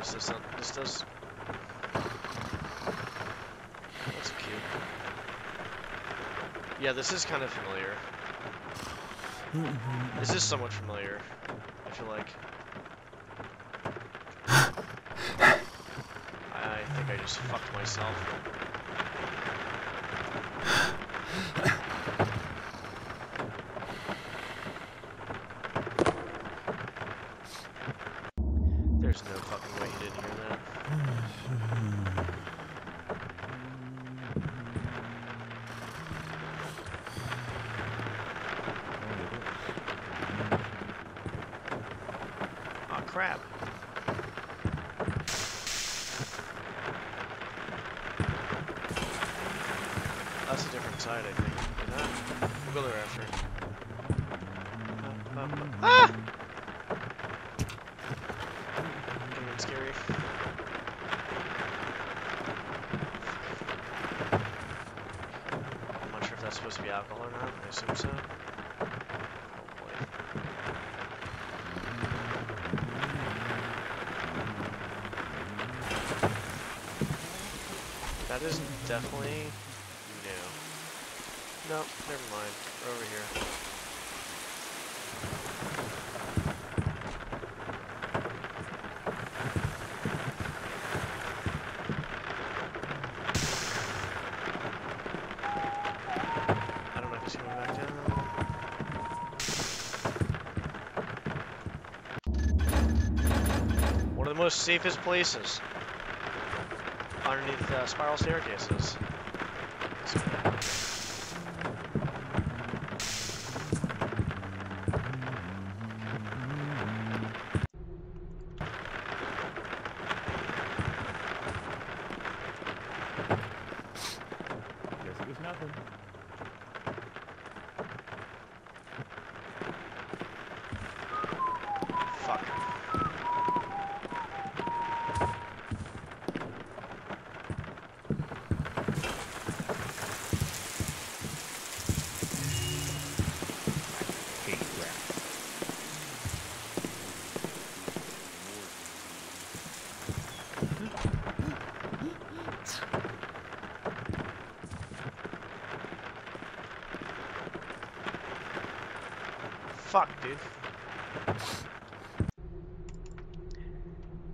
This does sound, this does. That's cute. Yeah, this is kind of familiar. This is somewhat familiar. I feel like. I think I just fucked myself. There's no fucking way he didn't hear that. Aw, crap. that's a different side, I think. Look at that. We'll go there after. Uh, uh, uh, ah! Getting scary. I'm not sure if that's supposed to be That is definitely new. Nope, never mind. We're over here. I don't know if he's coming back down. One of the most safest places. Underneath uh, spiral staircases. Guess it was nothing. Fuck. Hate rats. Fuck, dude.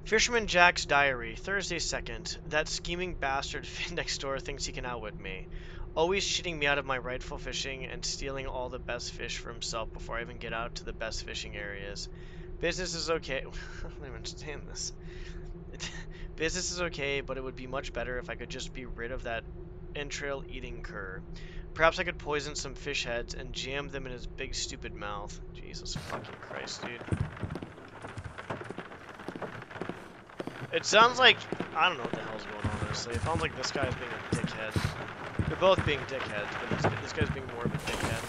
Fisherman Jack's Diary, Thursday 2nd. That scheming bastard Finn next door thinks he can outwit me. Always cheating me out of my rightful fishing and stealing all the best fish for himself before I even get out to the best fishing areas. Business is okay. I don't even understand this. Business is okay, but it would be much better if I could just be rid of that entrail eating cur. Perhaps I could poison some fish heads and jam them in his big stupid mouth. Jesus fucking Christ, dude. It sounds like I don't know what the hell's going on. Honestly, it sounds like this guy's being a dickhead. They're both being dickheads, but this, this guy's being more of a dickhead.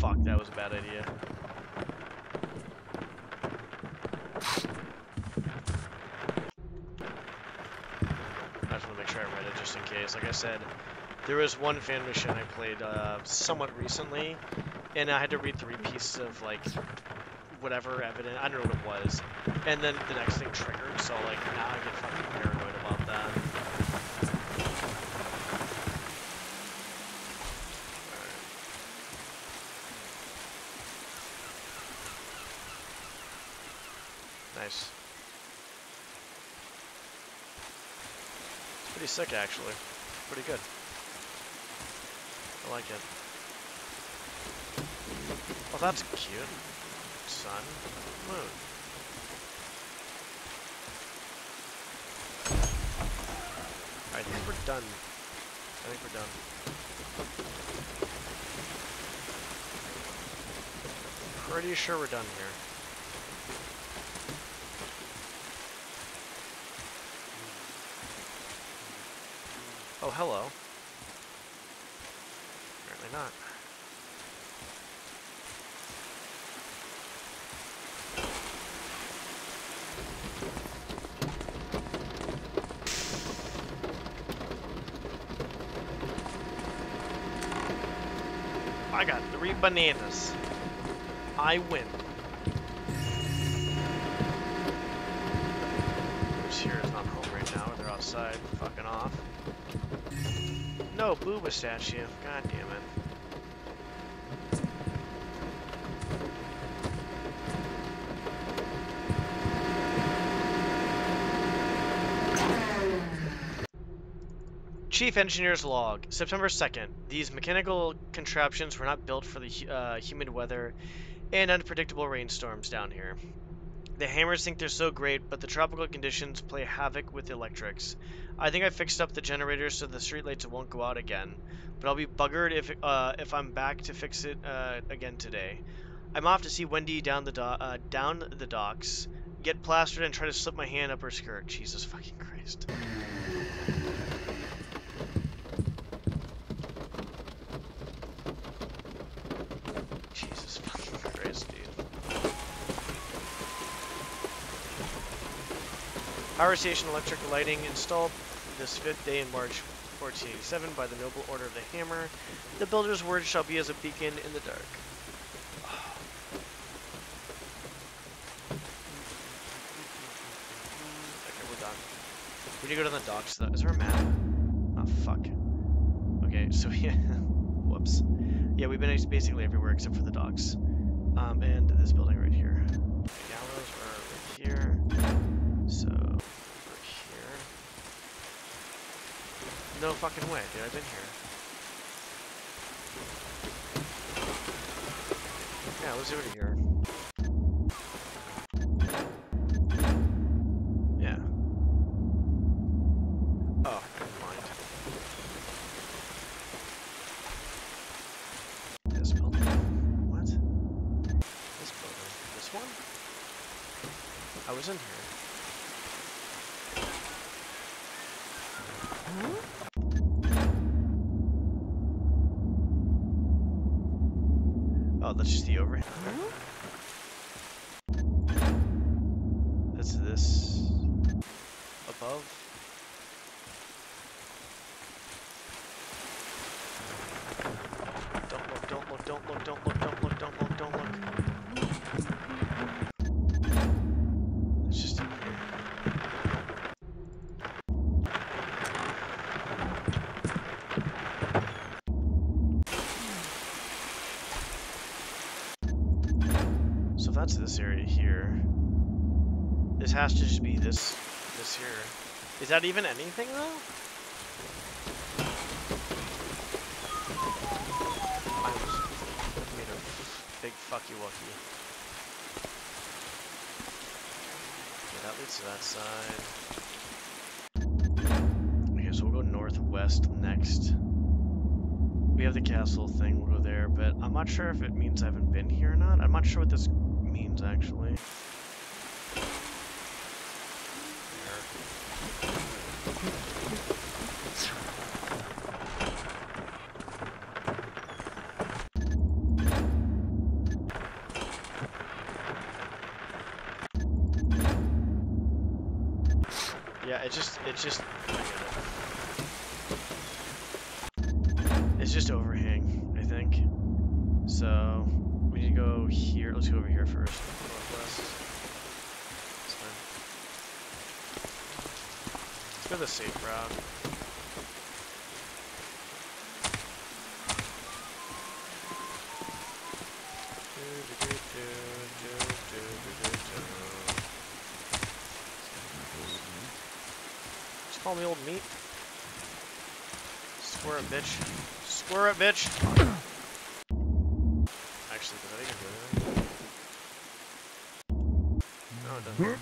Fuck, that was a bad idea. I just want to make sure I read it just in case. Like I said, there was one fan mission I played uh, somewhat recently, and I had to read three pieces of like whatever evidence. I don't know what it was, and then the next thing triggered. So like now I get fucking paranoid about that. Nice. It's pretty sick, actually. Pretty good. Like it. Well, that's cute. Sun, moon. I think we're done. I think we're done. Pretty sure we're done here. Oh, hello. I got three bananas. I win. Is not home right now. They're outside fucking off. No, Booba statue. God damn it. Chief Engineer's Log, September 2nd. These mechanical contraptions were not built for the uh, humid weather and unpredictable rainstorms down here. The hammers think they're so great, but the tropical conditions play havoc with electrics. I think I fixed up the generators so the streetlights won't go out again, but I'll be buggered if uh, if I'm back to fix it uh, again today. I'm off to see Wendy down the do- uh, down the docks, get plastered, and try to slip my hand up her skirt. Jesus fucking Christ. Jesus fucking Christ, dude. Power station electric lighting installed this fifth day in March 1487 by the noble order of the hammer. The builder's word shall be as a beacon in the dark. Okay, we're done. We need to go to the docks. Though. Is there a map? Oh fuck. Okay, so yeah. Whoops. Yeah, we've been basically everywhere except for the docks. Um, and this building right here. The gallows are right here. So, over here. No fucking way, dude. I've been here. Yeah, let's do it here. Yeah. Oh, never mind. This building. What? This building. This one? I was in here. Oh, that's just the overhang. Okay. That's this above. Don't look, don't look, don't look, don't look, don't look, don't look, don't look. It's just in here. So if that's this area here, this has to just be this, this here. Is that even anything though? I made a big fucky wucky. Okay, that leads to that side. Okay, so we'll go northwest next. We have the castle thing, we'll go there, but I'm not sure if it means I haven't been here or not. I'm not sure what this actually. Yeah, it just, it just, I get it. It's just overhang, I think. So, we need to go here. Let's go over here first. Northwest. That's fine. Let's go the safe route. Just call me old meat. Square it, bitch. Square it, bitch. Actually, does that even do anything? No, it doesn't.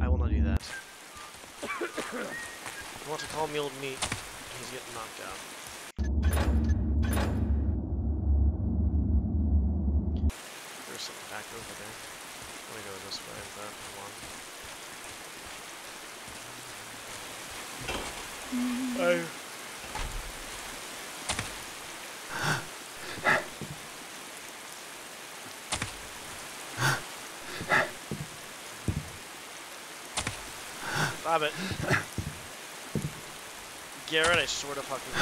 I will not do that. You want to call me old meat? He's getting knocked out. There's something back over there. Let me go this way, but hold on. I... Stop it. Garrett, I swear to fucking.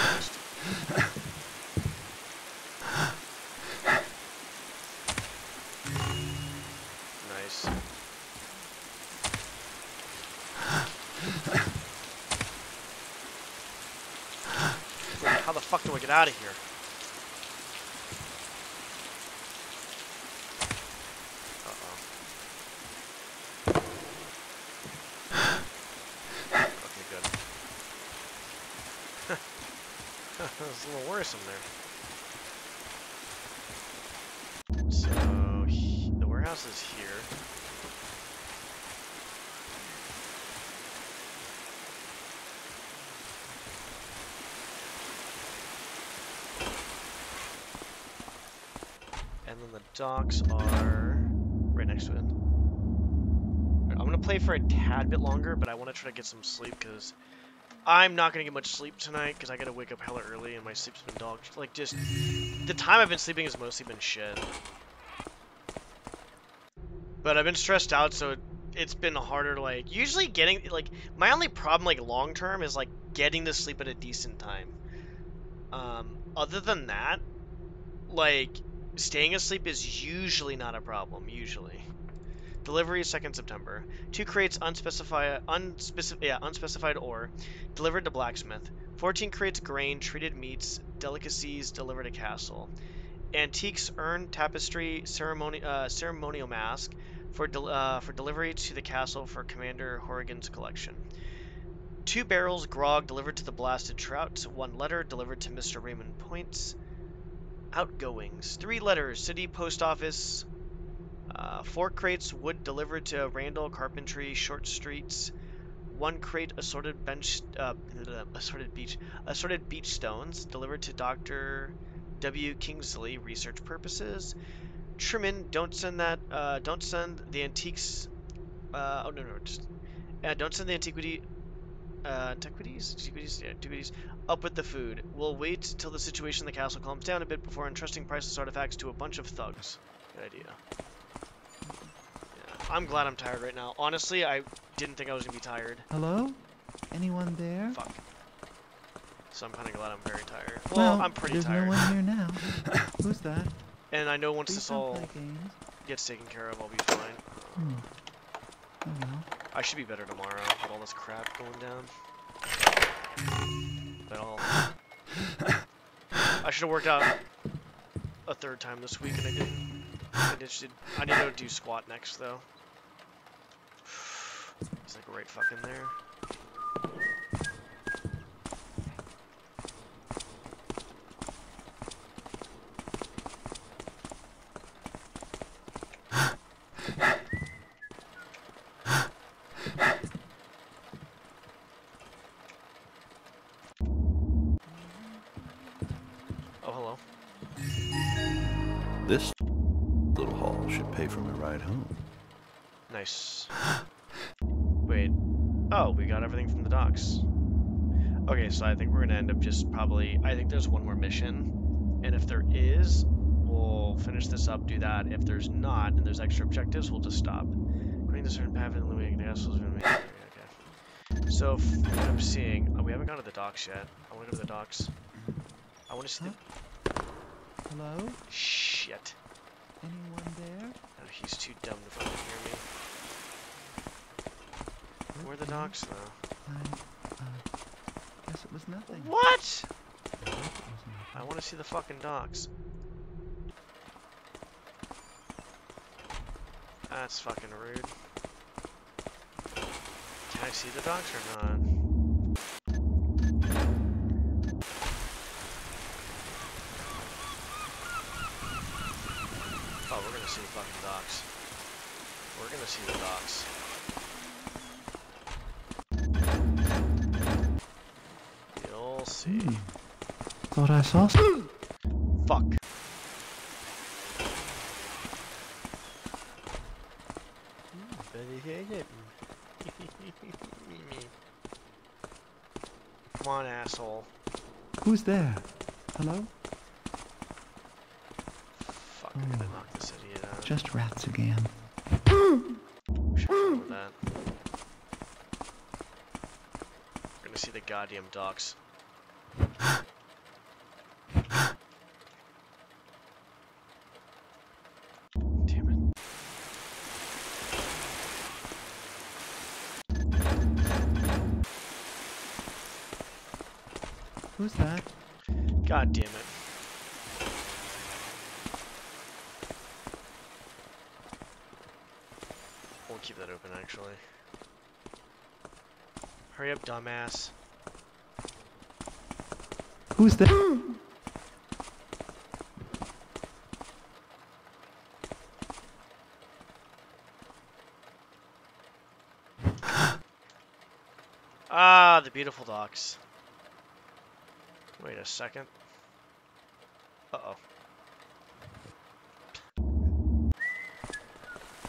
Nice. How the fuck do I get out of here? there's. So, the warehouse is here. And then the docks are right next to it. I'm gonna play for a tad bit longer, but I wanna try to get some sleep because I'm not gonna get much sleep tonight because I gotta wake up hella early and my sleep's been dog. Like just the time I've been sleeping has mostly been shit. But I've been stressed out, so it, it's been harder. Like usually getting like my only problem like long term is like getting to sleep at a decent time. Um, other than that, like staying asleep is usually not a problem. Usually. Delivery 2nd September. Two crates unspecified, unspecified, yeah, unspecified ore delivered to blacksmith. 14 crates grain, treated meats, delicacies delivered to castle. Antiques urn, tapestry, ceremony, uh, ceremonial mask for uh, for delivery to the castle for Commander Horrigan's collection. Two barrels grog delivered to the blasted trout. One letter delivered to Mr. Raymond Points. Outgoings. Three letters. City Post Office. Uh, four crates wood delivered to Randall Carpentry Short Streets. One crate assorted bench uh, assorted beach assorted beach stones delivered to Doctor W Kingsley research purposes. Truman, don't send that. Uh, don't send the antiques. Uh, oh no no just uh, don't send the antiquity. Uh, antiquities, antiquities, yeah, antiquities, up with the food. We'll wait till the situation in the castle calms down a bit before entrusting priceless artifacts to a bunch of thugs. Good idea. I'm glad I'm tired right now. Honestly, I didn't think I was gonna be tired. Hello? Anyone there? Fuck. So I'm kind of glad I'm very tired. Well, I'm pretty there's tired. no one here now. Who's that? And I know once Please this all gets taken care of, I'll be fine. Hmm. Oh well. I should be better tomorrow with all this crap going down. But I'll... I should have worked out a third time this week, and I didn't. I did. I need to do squat next, though. Right fucking there. Okay, so I think we're gonna end up just probably. I think there's one more mission, and if there is, we'll finish this up, do that. If there's not, and there's extra objectives, we'll just stop. According to certain path in illuminating castles. Okay. So what I'm seeing, oh, we haven't gone to the docks yet. I want to go to the docks. I want to see the Hello? shit. Anyone there? Oh, he's too dumb to fucking hear me. Where are the docks though? I, guess it was nothing. What? I hope it was nothing. I want to see the fucking docks. That's fucking rude. Can I see the docks or not? Oh, we're gonna see the fucking docks. We're gonna see the docks. You'll see. Hmm. Thought I. Fuck. Come on, asshole. Who's there? Hello? Fuck, I'm gonna knock this idiot out. Just rats again. Should have with that. We're gonna see the goddamn docks. Damn it. Who's that? God damn it. We'll keep that open actually. Hurry up, dumbass. Who's that? Ah, the beautiful docks. Wait a second. Uh-oh.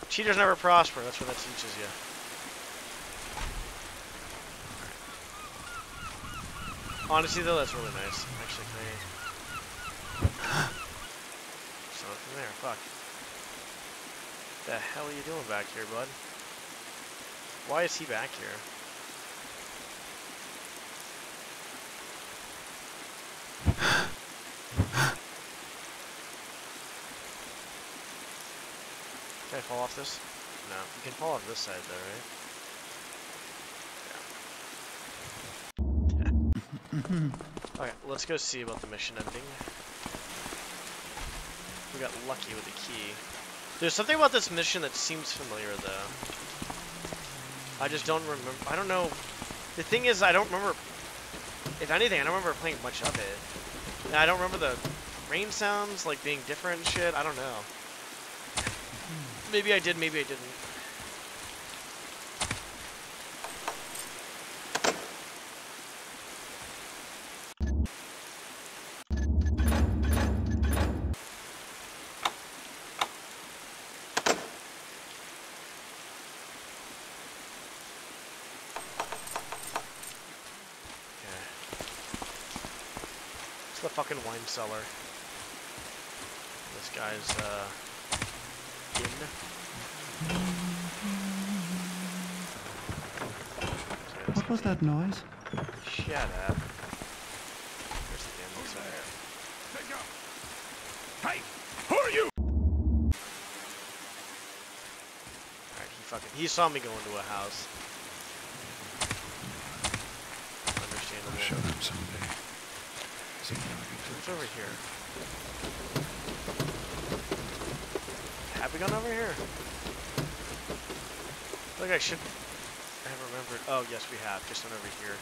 Cheaters never prosper. That's what that teaches you. Honestly, though, that's really nice. Actually, can I... Something there. Fuck. The hell are you doing back here, bud? Why is he back here? Fall off this? No, you can fall off this side though, right? Yeah. okay, let's go see about the mission ending. We got lucky with the key. There's something about this mission that seems familiar though. I just don't remember. I don't know. The thing is, I don't remember. If anything, I don't remember playing much of it. I don't remember the rain sounds like being different and shit. I don't know. Maybe I did, maybe I didn't. It's the fucking wine cellar. This guy's, uh, was that noise? Shut up. Where's the damn outside? Hey, who are you? Alright, he fucking he saw me go into a house. Understandable. I'll show them someday. See how I can do What's over here? Have we gone over here? I feel like I should remembered. Oh, yes, we have. Just went over here.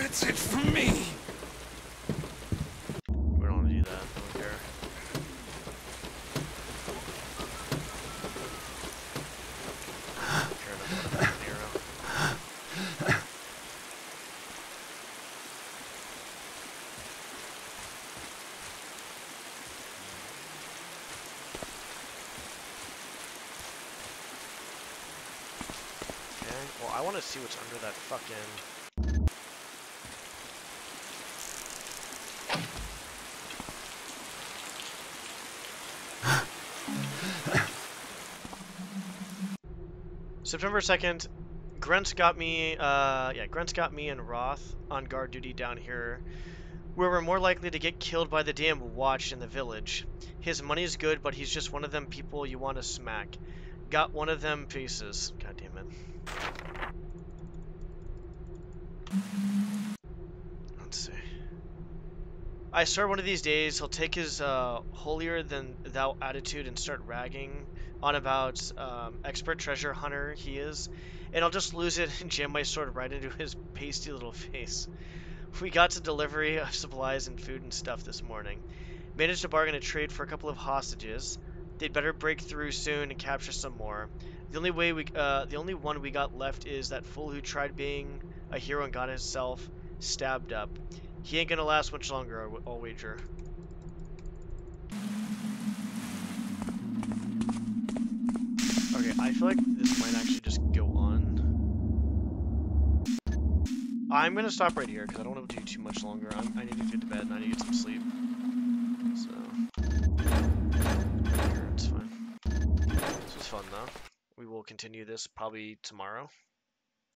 That's it for me. We don't want to do that. I don't care. I don't care enough about a fucking arrow. Okay, well I want to see what's under that fucking... September 2nd, Grant got me, uh, yeah, Grant got me and Roth on guard duty down here, where we're more likely to get killed by the damn watch in the village. His money's good, but he's just one of them people you want to smack. Got one of them faces. God damn it. Let's see. I swear one of these days he'll take his uh, holier than thou attitude and start ragging on about um, expert treasure hunter he is, and I'll just lose it and jam my sword right into his pasty little face. We got to delivery of supplies and food and stuff this morning. Managed to bargain a trade for a couple of hostages. They'd better break through soon and capture some more. The only way we, uh, the only one we got left is that fool who tried being a hero and got himself stabbed up. He ain't gonna last much longer, I'll, wager. Okay, I feel like this might actually just go on. I'm gonna stop right here because I don't want to do too much longer. I'm, I need to get to bed and I need to get some sleep. So, it's fine. This was fun though. We will continue this probably tomorrow.